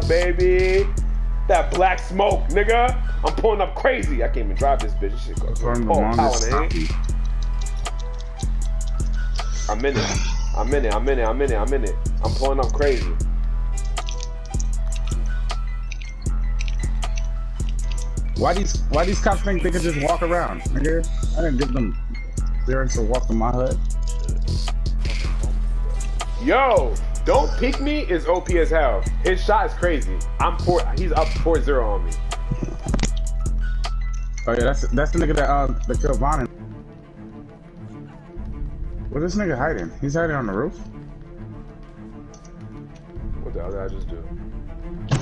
baby. That black smoke, nigga. I'm pulling up crazy. I can't even drive this bitch. This shit goes Turn the power in the I'm in it. I'm in it. I'm in it. I'm in it. I'm in it. I'm pulling up crazy. Why these Why these cops think they can just walk around? Nigga, I didn't give them clearance to walk in my hood. Yo, don't pick me is OP as hell. His shot is crazy. I'm four. He's up 4-0 on me. Oh yeah, that's that's the nigga that uh that killed Von. Where's this nigga hiding? He's hiding on the roof. What the hell did I just do?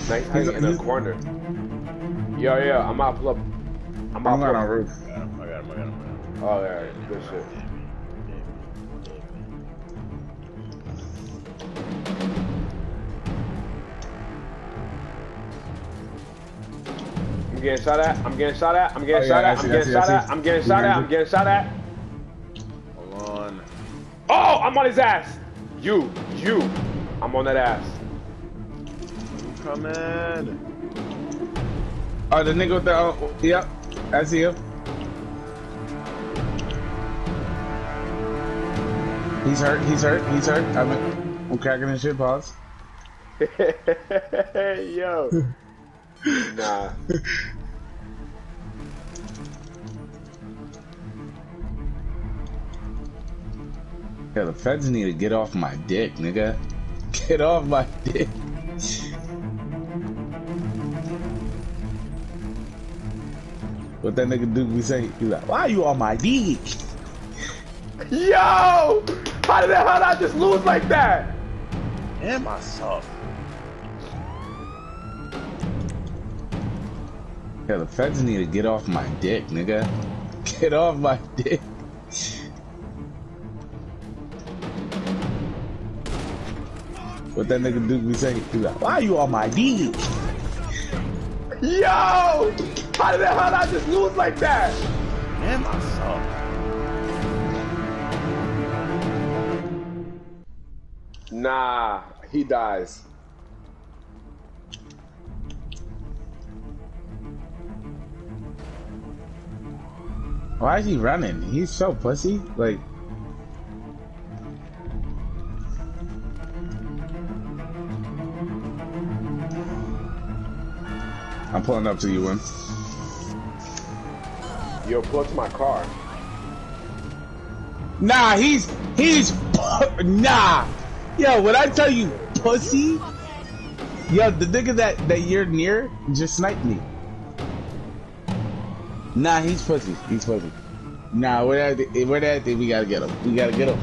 Nice He's- in a corner. Yo, yo, I'm out pull up. I'm out I'm on the roof. I got him, I got him, I got him. Oh yeah, good shit. I'm getting shot at. I'm getting shot at. I'm getting Oh, yeah, shot I at. see, I'm getting see, shot see. at. I'm getting shot at. I'm getting shot at. Hold on. Oh, I'm on his ass. You, you. I'm on that ass. Come in. Oh, the nigga with the uh, yep, I see him. He's hurt. He's hurt. He's hurt. I'm, I'm cracking his shit. Pause. Hey, yo. nah. Yeah, the feds need to get off my dick, nigga. Get off my dick. What that nigga Duke be saying? He's like, why you on my dick? Yo! How did the hell I just lose like that? And myself. Yeah, the feds need to get off my dick, nigga. Get off my dick. What that nigga Duke be saying? He's like, why you on my dick? Yo! How did the hell I just lose like that? And myself. Nah, he dies. Why is he running? He's so pussy. Like, I'm pulling up to you, one. Yo, to my car. Nah, he's he's nah. Yo, when I tell you pussy, yo, the nigga that that you're near just sniped me. Nah, he's pussy. He's pussy. Nah, where that where that thing? We gotta get him. We gotta get him.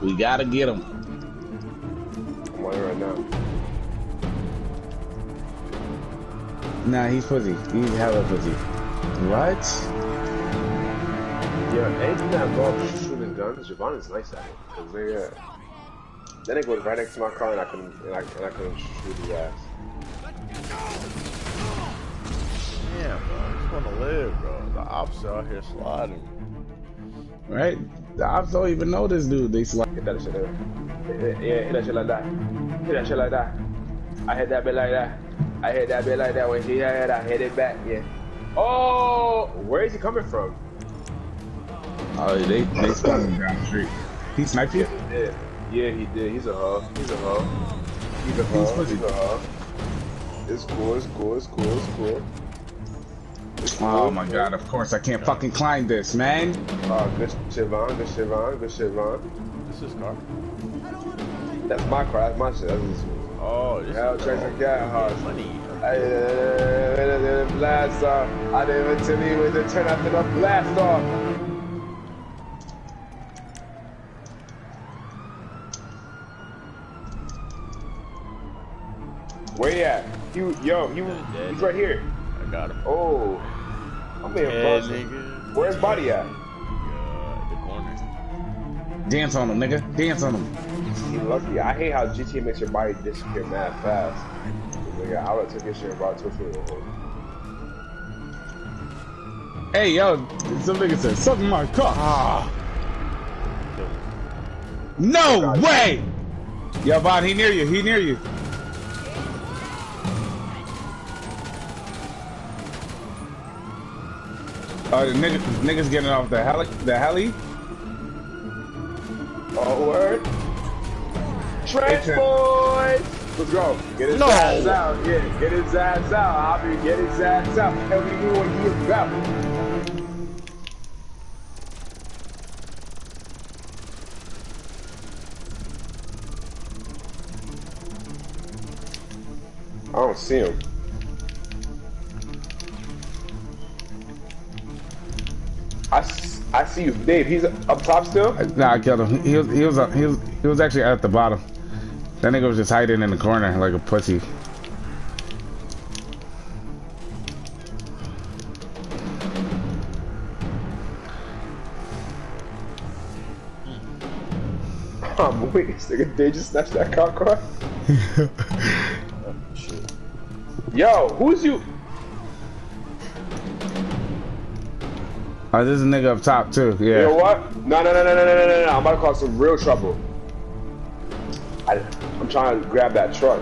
We gotta get him. I'm on it right now. Nah, he's pussy. He's hella pussy. What? Yeah, anything that involves shooting guns, Javon is nice at it. Cause they, uh, then it goes right next to my car and I couldn't, and I, and I couldn't shoot his ass. Yeah, bro. I just want to live, bro. The ops out here sliding. Right? The ops don't even know this dude. They slide. Hit that shit there. Hit, hit, yeah, hit that shit like that. Hit that shit like that. I hit that bit like that. I hit that bit like that. When he hit it, I hit it back. Yeah. Oh, where is he coming from? Oh, they they spawned him down the street. He sniped you? He did. Yeah, he did. He's a hoe. He's a hoe. He's a He's He's a hoe. It's cool. It's cool. It's cool. It's cool. It's cool. Oh my god, of course I can't fucking climb this, man. Uh, good shit, Von. Good shit, Von. Good shit, Von. This is car. That's my car. That's my shit. That's Oh, this Hell, is Trace and Cat House. money. I did blast off. I didn't even tell you when to turn after the blast off. Where he at? He, yo, he, dead. he's right here. I got him. Oh, I'm being Head, busted. nigga. Where's body at? Uh, the corner. Dance on him, nigga. Dance on him. He lucky. I hate how GTA makes your body disappear mad fast. Nigga, I would have took this shit and brought it to a. Hey, yo, some nigga said, suck my cock. Ah. No way! Yo, Von, he near you. He near you. Oh, the nigga, niggas getting off the heli, the heli. Oh, word. A- Transport! Let's go. Get his No. ass out. Yeah, get his ass out. I'll be get his ass out. And we knew what he was about. I don't see him. I, I see you, Dave. He's up top still. Nah, I killed him. He was, he was, he was, he was actually at the bottom. That nigga was just hiding in the corner like a pussy. Oh, I'm waiting. This nigga Dave just snatch that car car. Yo, who's you? Oh, this is a nigga up top too. Yeah. You know what? No, no, no, no, no, no, no, no, no. I'm about to cause some real trouble. Trying to grab that truck.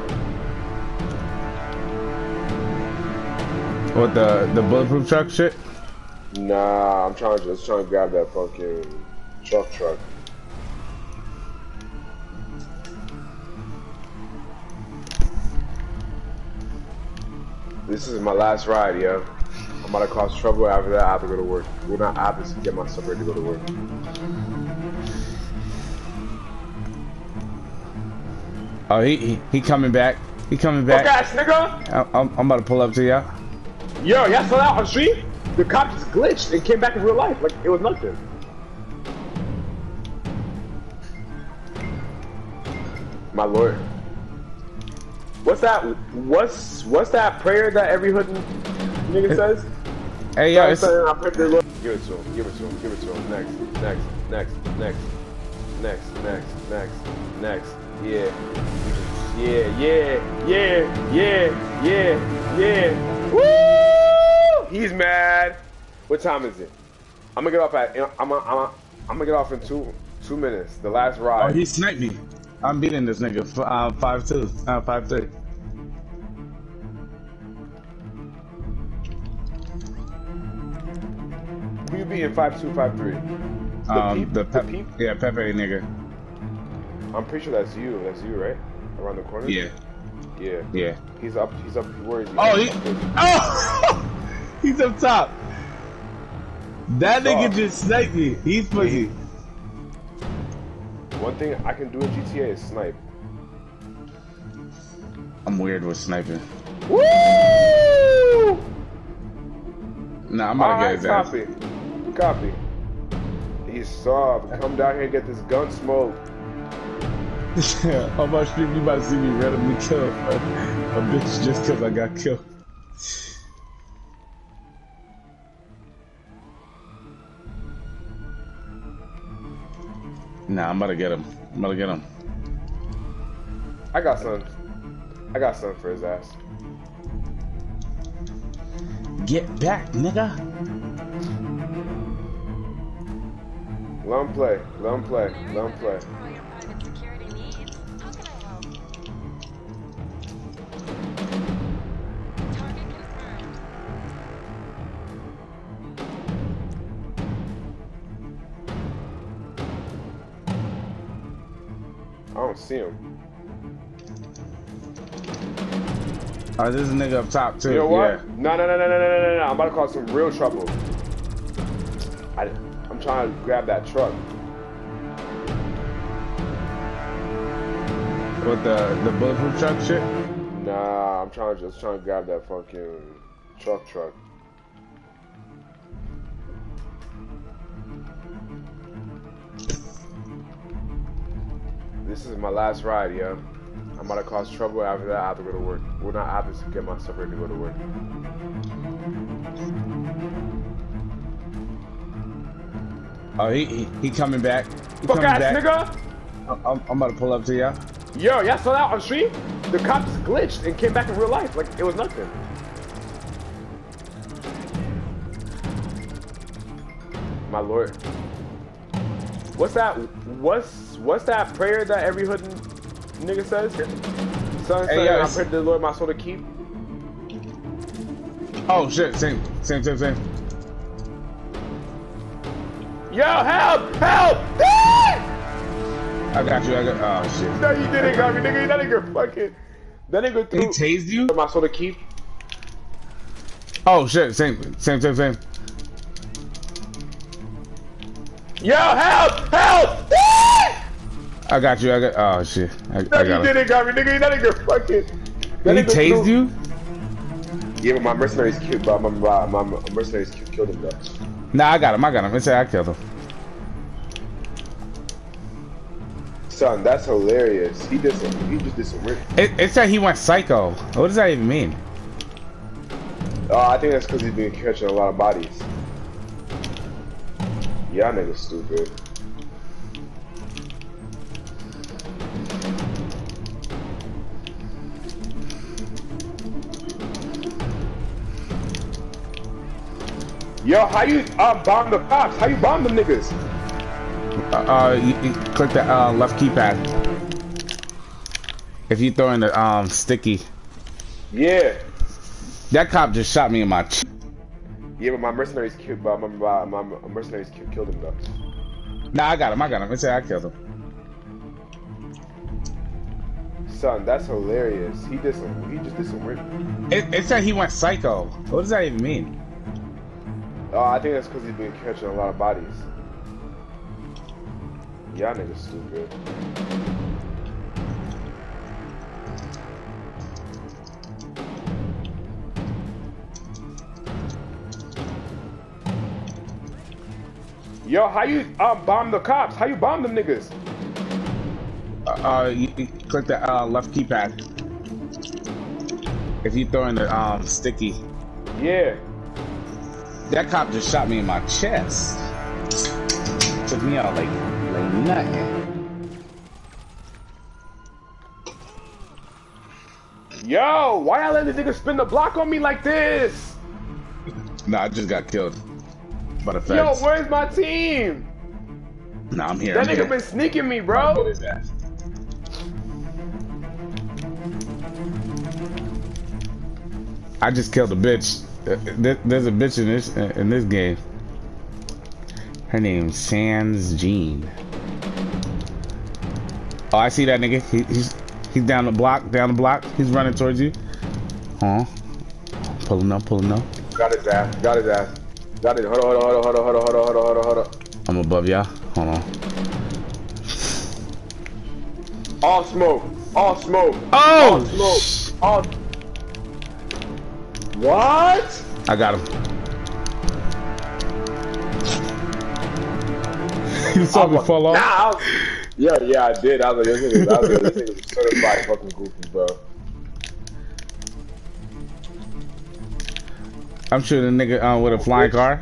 What the the bulletproof truck shit? Nah, I'm trying to just trying to grab that fucking truck truck. This is my last ride, yo. I'm about to cause trouble. After that, I have to go to work. Well, not to get my stuff ready to go to work. Oh, he he, he coming back. He coming Fuck back. ass nigga! I, I'm, I'm about to pull up to y'all. Yo, y'all saw that on the street? The cop just glitched and came back in real life like it was nothing. My lord. What's that? What's what's that prayer that every hood nigga says? Hey, yo, it's, I pray the Lord. Give it to him. Give it to him. Give it to him. Next. Next. Next. Next. Next. Next. Next. Next. Yeah. Yeah. Yeah. Yeah. Yeah. Yeah. Yeah. Woo! He's mad. What time is it? I'm gonna get off at. I'm gonna, I'm gonna, I'm gonna get off in two two minutes. The last oh, ride. he sniped me. I'm beating this nigga. Uh, five two. Uh, five three. Who you beating? Five two, five three. The Um, the, The pe- peep? Yeah, Pepe nigga. I'm pretty sure that's you. That's you, right? Around the corner. Yeah, Yeah. yeah. He's up. He's up. Where is he? Oh, he. Oh, he's up top. That nigga just sniped me. He's pussy. One thing I can do in GTA is snipe. I'm weird with sniping. Woo! Nah, I'm about to ah, get his ass. copy. Copy. He's soft. Come down here and get this gun smoke. On my stream, you about to see me randomly kill a, a bitch just because I got killed. Nah, I'm about to get him. I'm about to get him. I got some. I got something for his ass. Get back, nigga. Let him play. Let him play. Let him play. see him. Oh, this is a nigga up top too. You know what? No, no, no, no, no, no, no, no. I'm about to cause some real trouble. I, I'm trying to grab that truck. With the the bulletproof truck shit? Nah, I'm trying to just trying to grab that fucking truck truck. This is my last ride, yo. I'm about to cause trouble. After that, I have to go to work. Well, not I have to get myself ready to go to work. Oh, he he, he coming back. He Fuck coming ass back. nigga! I'm, I'm about to pull up to y'all. Yo, y'all saw that on stream? The cops glitched and came back in real life like it was nothing. My lord. What's that? What's what's that prayer that every hood nigga says? Son, son, Hey, yo, I pray to the Lord my soul to keep. Oh shit! Same, same, same, same. Yo, help! Help! Ah! I got you. I got. Oh shit. No, you didn't, got me, nigga. That nigga fucking. That nigga threw He tased you? my soul to keep. Oh shit! Same, same, same, same. Yo, help! Help! I got you. I got. Oh shit! I, I got you him. didn't, got me, nigga. That nigga fucking. That He nigga tased you? Yeah, but my mercenaries killed. My, my, my, mercenaries killed, him though. Nah, I got him. I got him. It's I killed him. Son, that's hilarious. He did some. He just did some weird. It, it said he went psycho. What does that even mean? Oh, I think that's because he's been catching a lot of bodies. Y'all niggas stupid. Yo, how you uh, bomb the cops? How you bomb them niggas? Uh, uh you, you click the uh, left keypad. If you throw in the um sticky, Yeah. that cop just shot me in my. Ch- Yeah, but my mercenaries killed. My, my, my, mercenaries killed, killed him though. nah, I got him. I got him. It said I killed him. Son, that's hilarious. He did some. He just did some weird. It, it said he went psycho. What does that even mean? Oh, I think that's because he's been catching a lot of bodies. Y'all niggas stupid. Yo, how you um, bomb the cops? How you bomb them niggas? Uh, uh you, you click the uh, left keypad. If you throw in the um sticky, Yeah that cop just shot me in my chest. Took me out like, like nothing. Yo, why I let this nigga spin the block on me like this? Nah, I just got killed. By the. Yo, where's my team? Nah, I'm here. That I'm nigga here. been sneaking me, bro. I just killed a bitch. Uh, there- There's a bitch in this in this game. Her name's Sans Jean. Oh, I see that nigga. He, he's he's down the block, down the block. He's running towards you. Huh? Pulling up, pulling up. Got his ass. Got his ass. Got it. Hold on, hold on, hold on, hold on, hold on, hold on, hold on, hold on. I'm above y'all. Hold on. All smoke. All smoke. Oh! All smoke. All. What? I got him. you saw me fall off. Nah, was- yeah, yeah, I did. I was like, this nigga, I was like, this nigga's certified fucking goofy, bro. I'm shooting a nigga uh, with a flying car.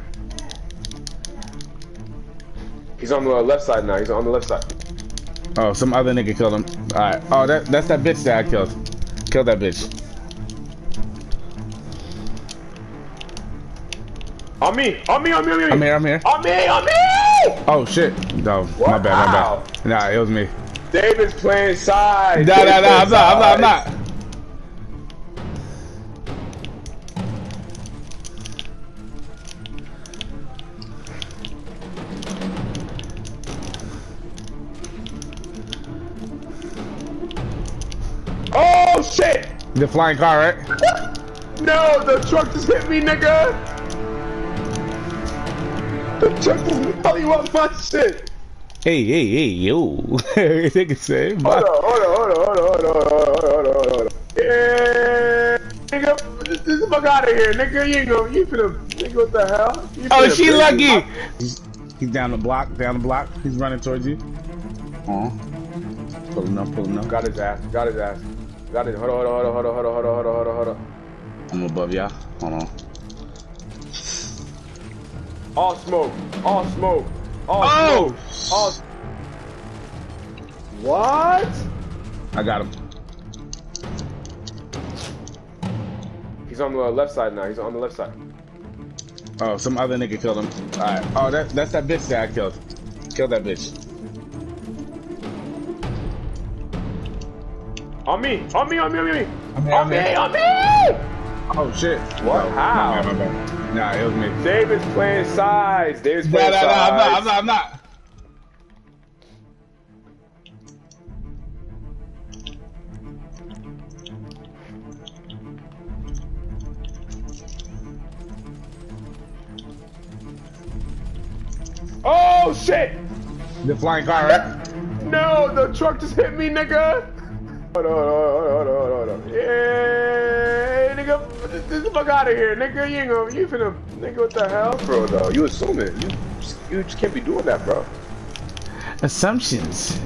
He's on the left side now. He's on the left side. Oh, some other nigga killed him. Alright. Oh, that that's that bitch that I killed. Killed that bitch. On me. On me. On me. On me. I'm here, I'm here. On me. On me. Oh shit. No, my bad, my bad. Nah, it was me. David's playing side. Nah, nah, nah, I'm not, I'm not, I'm not. Oh shit! The flying car, right? No, the truck just hit me, nigga. The truck just you what my shit. Hey, hey, hey, yo. nigga said, Hold "Bye." on, hold on, hold on, hold on, hold on, hold on, hold on, hold on. Yeah, nigga, get the fuck out of here, nigga. You ain't gonna, you finna, nigga, what the hell? You Oh, finna she bring lucky. me- He's, he's down the block, down the block. He's running towards you. Oh, pulling up, pulling up. Got his ass, got his ass. Got it. Hold on, hold on, hold on, hold on, hold on, hold on, hold on, hold on. I'm above y'all. Hold on. All smoke, all smoke, all Oh! smoke, all. What? I got him. He's on the left side now. He's on the left side. Oh, some other nigga killed him. Alright. Oh, that, that's that bitch that I killed. Killed that bitch. On me, on me, on me, on me, I'm on me, here. on me. Oh, shit. What? No, How? My bad, my bad. Nah, it was me. David's playing sides. David's Nah, playing nah, nah, I'm not, I'm not, I'm not. Oh shit! The flying car, right? No, the truck just hit me, nigga. Hold on, hold on, hold on, hold on, hold on. Yeah, nigga, get the fuck out of here, nigga. You ain't gonna, you finna, nigga, what the hell, bro? Though you assuming you, you just can't be doing that, bro. Assumptions.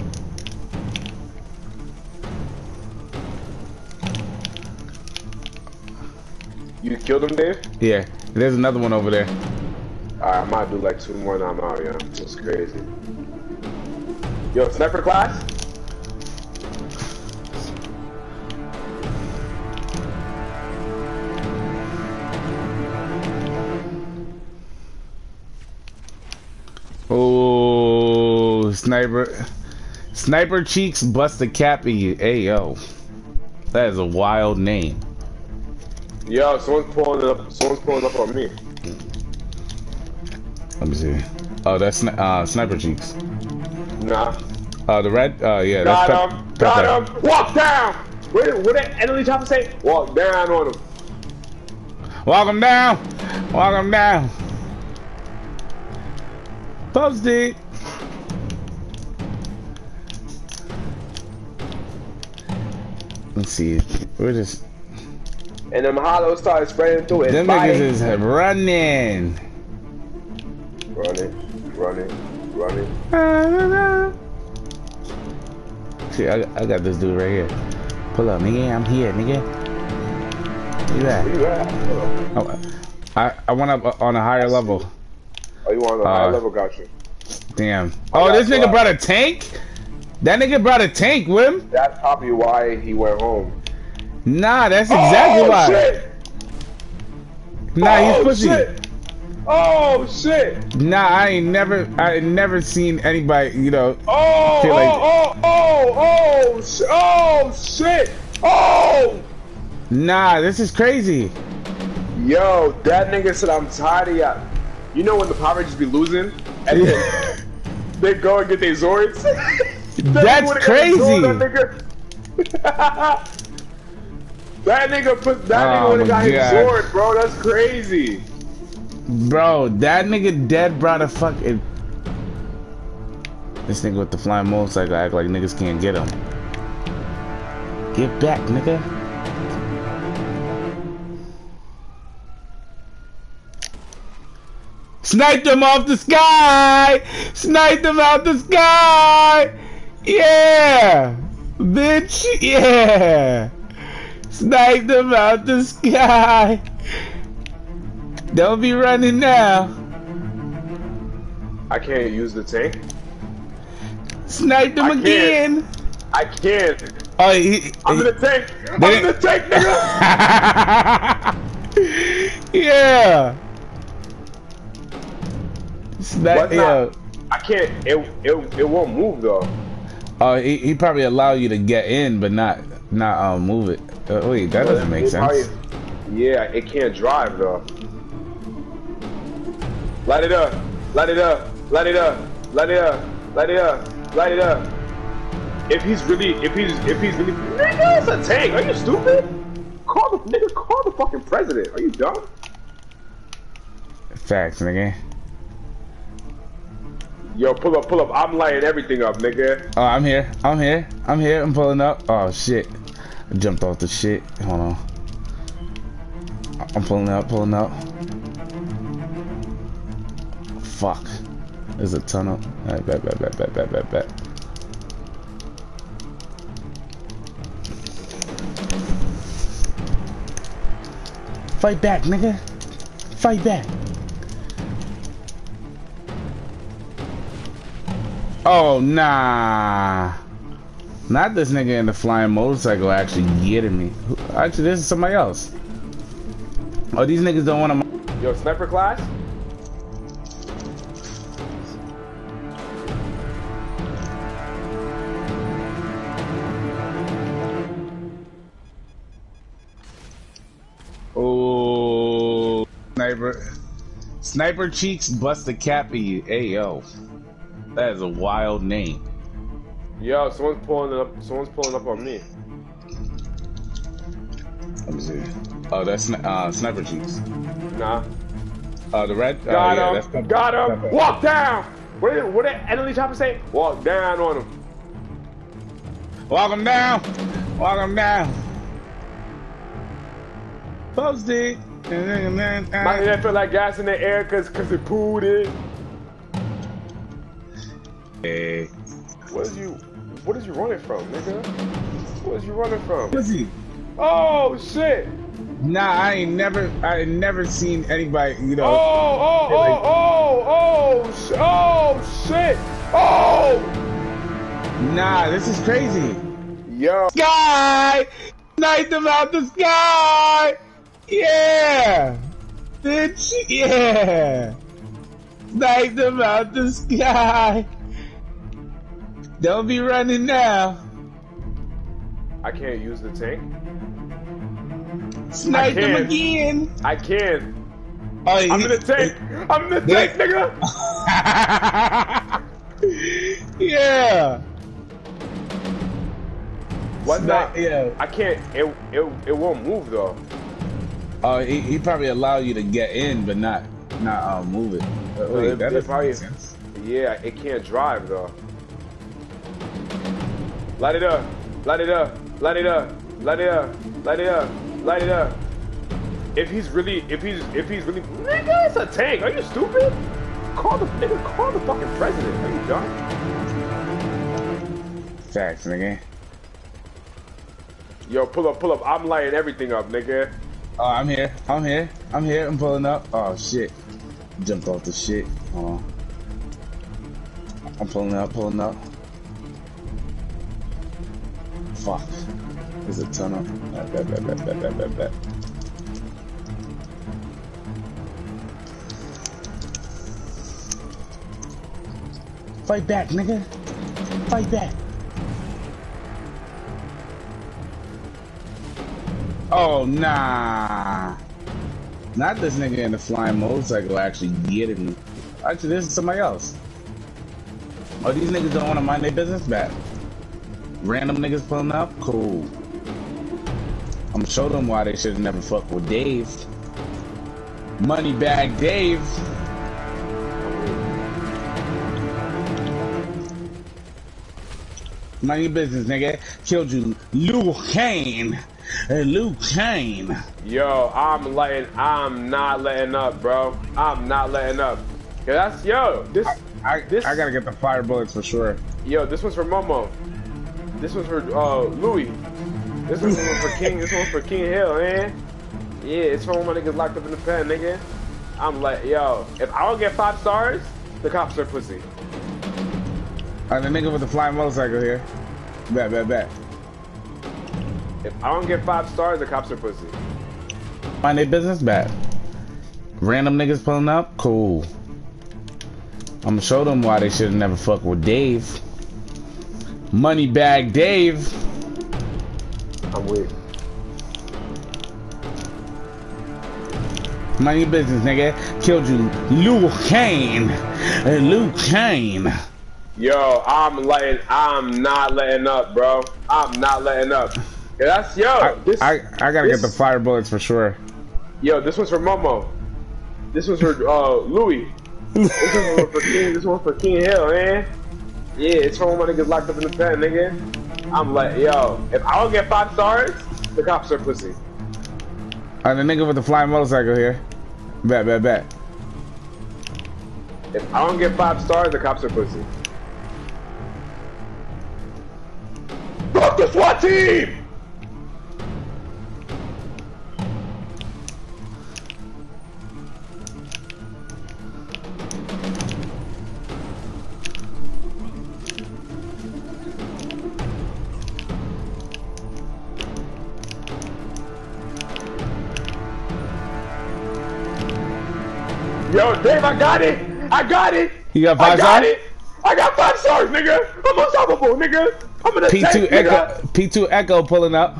You killed him, Dave. Yeah, there's another one over there. Alright, I might do like two more and I'm out, yeah. That's crazy. Yo, sniper class? Sniper, sniper cheeks bust a cap in you. Hey yo, that is a wild name. Yo, someone's pulling up. Someone's pulling up on me. Let me see. Oh, that's sni- uh, sniper cheeks. Nah. Uh, the red. Uh, yeah, that's Got pep- him. pep- Got him. Walk down. What did, what did Emily Chopper say? Walk down on him. Walk him down. Walk him down. Posted. See. We're just And them hollows started spraying through it. them niggas is running. running, running, running. See, I, I got this dude right here. Pull up, nigga. I'm here, nigga. You at? Where you at? Oh, Oh, I I went up on a higher level. oh you want the Uh, high level? Got you. Damn. Oh, got this nigga brought a tank. That nigga brought a tank with him. That's probably why he went home. Nah, that's oh, exactly oh, why. Shit. Nah, oh, he's pussy. Shit. Oh shit! Nah, I ain't never, I ain't never seen anybody, you know. Oh, Feel like- oh, oh, oh, oh, oh, shit! Oh! Nah, this is crazy. Yo, that nigga said I'm tired of y'all. You know when the Power Rangers be losing and then they go and get their Zords? That's crazy. That nigga. that nigga put that Oh nigga would have my got his sword, bro. That's crazy. Bro, that nigga dead brought a fucking. This nigga with the flying motorcycle act like niggas can't get him. Get back, nigga. Snipe them off the sky! Snipe them out the sky! Yeah! Bitch, yeah! Sniped him out the sky! Don't be running now. I can't use the tank. Sniped him I can't. again. I can't. Oh, he, I'm in the tank. I'm in the tank, nigga. yeah. Snipe, yeah. not? I can't. It, it it won't move though. Oh, he, he probably allow you to get in, but not not um move it. Uh, wait, that doesn't make sense. yeah, it can't drive though. Light it up. Light it up. Light it up. Light it up. Light it up. Light it up. If he's really, if he's, if he's really, nigga, it's a tank. Are you stupid? Call the nigga. Call the fucking president. Are you dumb? Facts, nigga. Yo, pull up, pull up. I'm lighting everything up, nigga. Oh, I'm here. I'm here. I'm here. I'm pulling up. Oh shit! I jumped off the shit. Hold on. I'm pulling up. Pulling up. Fuck. There's a tunnel. Alright, bet, bet, bet, bet, bet, bet, bet. Fight back, nigga. Fight back. Oh, nah. Not this nigga in the flying motorcycle actually getting me. Actually, this is somebody else. Oh, these niggas don't want to. Yo, sniper class. Oh, sniper. Sniper cheeks bust the cap at you. Hey, yo. That is a wild name. Yo, someone's pulling it up. Someone's pulling up on me. Let me see. Oh, that's uh, sniper cheeks. Nah. Uh, the red. Got uh, yeah, him. that's Got him. Walk down. What did what did Emily Chopper say? Walk down on him. Walk him down. Walk him down. Posted. My head felt like gas in the air cause cause it pulled it. Hey. What is you what is you running from, nigga? What is you running from? Pussy. Oh shit! Nah, I ain't never, I ain't never seen anybody, you Oh, know. oh, oh, oh, oh, sh- oh, shit! Oh! Nah, this is crazy. Yo, Sky! Sniped him out the sky! Yeah! Bitch, yeah! Sniped him out the sky! Don't be running now. I can't use the tank. Snipe him again. I can. Oh, I'm in the tank. I'm in the tank, nigga. yeah. What not? yeah. I can't. It it it won't move though. Oh, he, he probably allow you to get in, but not not uh, move it. Wait, it- that it probably- sense. Yeah, it can't drive though. Light it up. Light it up. Light it up. Light it up. Light it up. Light it up. If he's really, if he's, if he's really, nigga, it's a tank. Are you stupid? Call the nigga. Call the fucking president. Are you dumb? Facts, nigga. Yo, pull up, pull up. I'm lighting everything up, nigga. Oh, I'm here. I'm here. I'm here. I'm pulling up. Oh shit! Jumped off the shit. Hold on. I'm pulling up. Pulling up. Fuck. There's a tunnel. Bet, bet, bet, bet, bet, bet, bet, bet. Fight back, nigga. Fight back. Oh nah. Not this nigga in the flying motorcycle actually getting me. Actually, this is somebody else. Oh, these niggas don't want to mind their business back. Random niggas pulling up? Cool. I'm gonna show them why they should never fucked with Dave. Money bag Dave. Money business, nigga. Killed you, Luke Kane. Luke Kane. Yo, I'm letting, I'm not letting up, bro. I'm not letting up. Yeah, that's yo. This, I, this, I gotta get the fire bullets for sure. yo, this one's for Momo. This one's for uh Louis. This one's for King. This one's for King Hill, man. Yeah, it's for my niggas locked up in the pen, nigga. I'm like, yo, if I don't get five stars, the cops are pussy. Uh, the nigga with the flying motorcycle here. Bet, bet, bet. If I don't get five stars, the cops are pussy. Mind their business back. Random niggas pulling up? Cool. I'm gonna show them why they should have never fucked with Dave. Money bag Dave. I'm weak. Mind your business, nigga. Killed you, Luke Kane. Uh, Luke Kane. Yo, I'm letting, I'm not letting up, bro. I'm not letting up. Yeah, that's yo. I, this, I, I gotta this- get the fire bullets for sure. Yo, this one's for Momo. This one's for uh Louis. This one's for King. This one's for King Hill, man. Yeah, it's from all my niggas locked up in the pen, nigga. I'm like, yo, if I don't get five stars, the cops are pussy. Uh, the nigga with the flying motorcycle here. Bet, bet, bet. If I don't get five stars, the cops are pussy. Fuck the SWAT team! Got it! I got it! You got I got stars? it! I got five stars, nigga! I'm unstoppable, nigga! I'm gonna P2 tank, Echo, nigga! P2 Echo pulling up.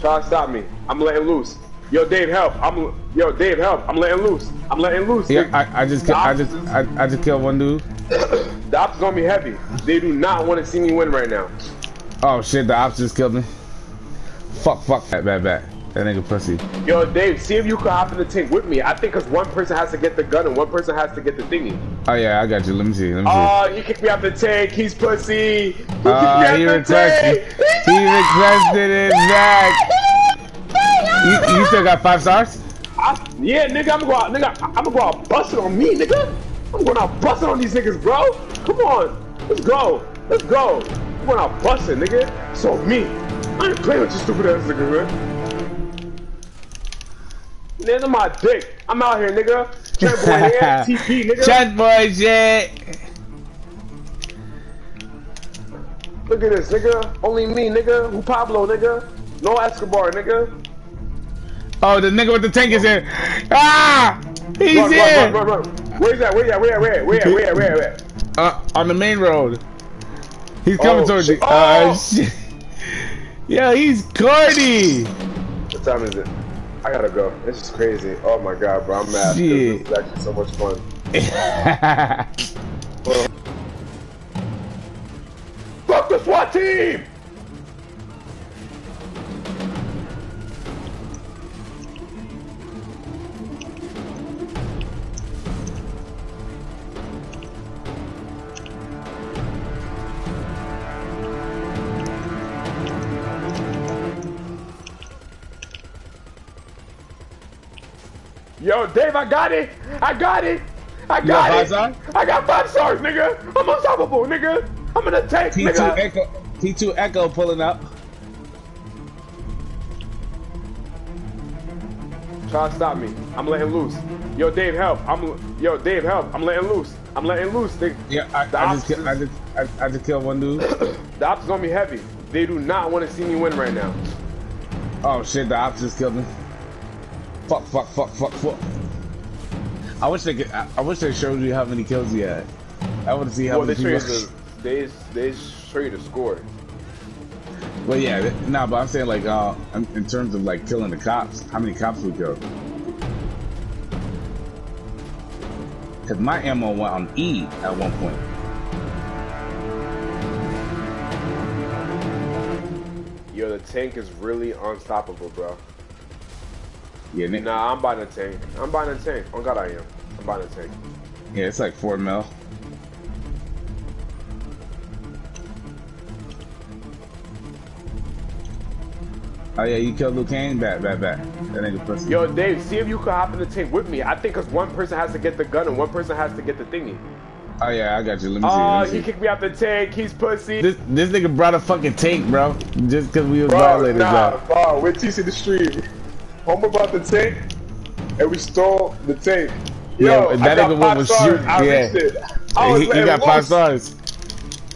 Try to stop me. I'm letting loose. Yo, Dave, help! I'm yo, Dave, help! I'm letting loose. I'm letting loose. Yeah. I, I just, I just, I, I just killed one dude. the ops is gonna be heavy. They do not want to see me win right now. Oh shit, the ops just killed me. Fuck, fuck, that bad, bad. That nigga pussy. Yo, Dave, see if you can hop in the tank with me. I think because one person has to get the gun and one person has to get the thingy. Oh yeah, I got you. Let me see. Let me see. Oh, he kicked me out the tank. He's pussy. He kicked me Uh, out he the requested. He requested it back. You, you still got five stars? I, yeah, nigga, I'm gonna go out, nigga, I'm gonna go out busting on me, nigga. I'm going out busting on these niggas, bro. Come on, let's go, let's go. I'm going out busting, nigga. So me, I ain't playing with you stupid ass nigga, man. Nigga, my dick. I'm out here, nigga. Champ boy here, TP, nigga. Chat boy shit. Look at this, nigga. Only me, nigga. Who Pablo, nigga? No Escobar, nigga. Oh, the nigga with the tank is here. Ah! He's Run, here! run, run. Where's that? Where you at? Where, where, where, where, where, where? Uh, on the main road. He's coming Oh, towards you. Oh, Oh! shit. Yo, he's corny. What time is it? I gotta go. This is crazy. Oh my god, bro. I'm mad. Shit. This is actually so much fun. Fuck the SWAT team! Yo, Dave, I got it! I got it! I got it! stars? I got five stars, nigga! I'm unstoppable, nigga! I'm in a tank, P2 nigga! Echo, P2 Echo pulling up. Try to stop me. I'm letting loose. Yo, Dave, help. I'm yo, Dave, help. I'm letting loose. I'm letting loose. They, Yeah, I, The I just, ops ki- I just, I, I just killed one dude. the ops is gonna be heavy. They do not want to see me win right now. Oh shit, the ops just killed me. Fuck, fuck, fuck, fuck, fuck. I wish they could. I, I wish they showed you how many kills he had. I want to see how Well, they many show you the they they show you the score. Well, yeah, th- nah, but I'm saying like, uh, in in terms of like killing the cops, how many cops we killed? Cause my ammo went on E at one point. Yo, the tank is really unstoppable, bro. Yeah, Nick, Nah, I'm buying a tank. I'm buying a tank. Oh God, I am. I'm buying a tank. yeah, it's like four mil. Oh yeah, you killed Luke Kane? Back, back, back. That nigga pussy. Yo, Dave, see if you could hop in the tank with me. I think because one person has to get the gun and one person has to get the thingy. Oh yeah, I got you. Let me oh, see. Oh, he see. kicked me out the tank. He's pussy. This this nigga brought a fucking tank, bro. Just cause we was Bro, violators, nah, bro. bro, wait till you see the stream. Home about the tank, and we stole the tank. Yo, Yeah, that nigga was stars. shooting, yeah. I was He, he got five stars.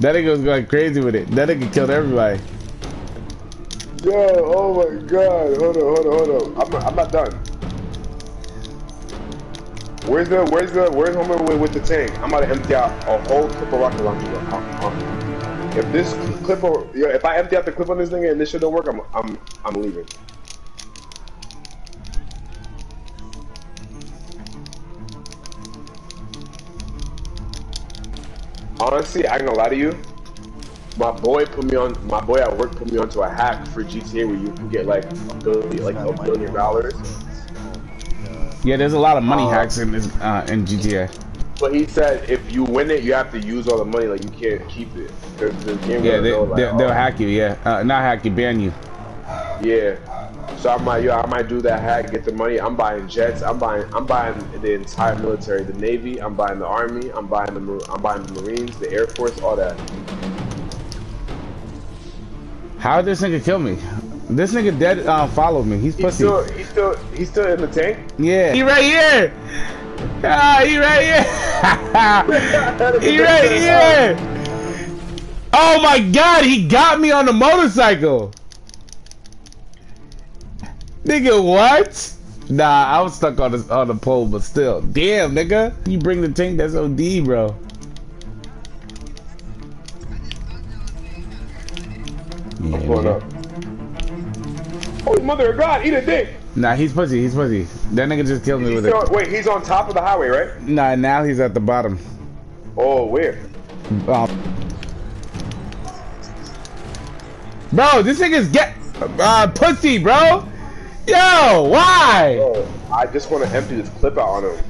That nigga was going crazy with it. That nigga killed everybody. Yo, oh my god. Hold on, hold on, hold on. I'm not, I'm not done. Where's the, where's the, where's Homer with, with the tank? I'm about to empty out a whole clip of rocket launcher. If this clip of, yo, if I empty out the clip on this thing and this shit don't work, I'm, I'm, I'm leaving. Honestly, I ain't gonna lie to you. My boy put me on. My boy at work put me onto a hack for GTA where you can get like a billion, like a billion dollars. Yeah, there's a lot of money Uh, hacks in this uh, in GTA. But he said if you win it, you have to use all the money. Like you can't keep it the game Yeah, they, know, like, oh, they'll hack you. Yeah, uh, not hack you, ban you. Yeah. So I'm like, yo, I might do that hack, get the money. I'm buying jets. I'm buying. I'm buying the entire military, the navy. I'm buying the army. I'm buying the. I'm buying the marines, the air force, all that. How did this nigga kill me? This nigga dead uh, followed me. He's He's pussy. still. He's still. He's still in the tank. Yeah. He right here. Ah, he right here. he right here. Oh my god, he got me on the motorcycle. Nigga, what? Nah, I was stuck on the on the pole, but still. Damn, nigga. You bring the tank, that's OD, bro. Yeah, nigga. up. Holy mother of God! Eat a dick. Nah, he's pussy, he's pussy. That nigga just killed me He's with it. wait, he's on top of the highway, right? Nah, now he's at the bottom. Oh, where? Um, bro, this nigga's get uh pussy, bro. Yo, why? I just want to empty this clip out on him.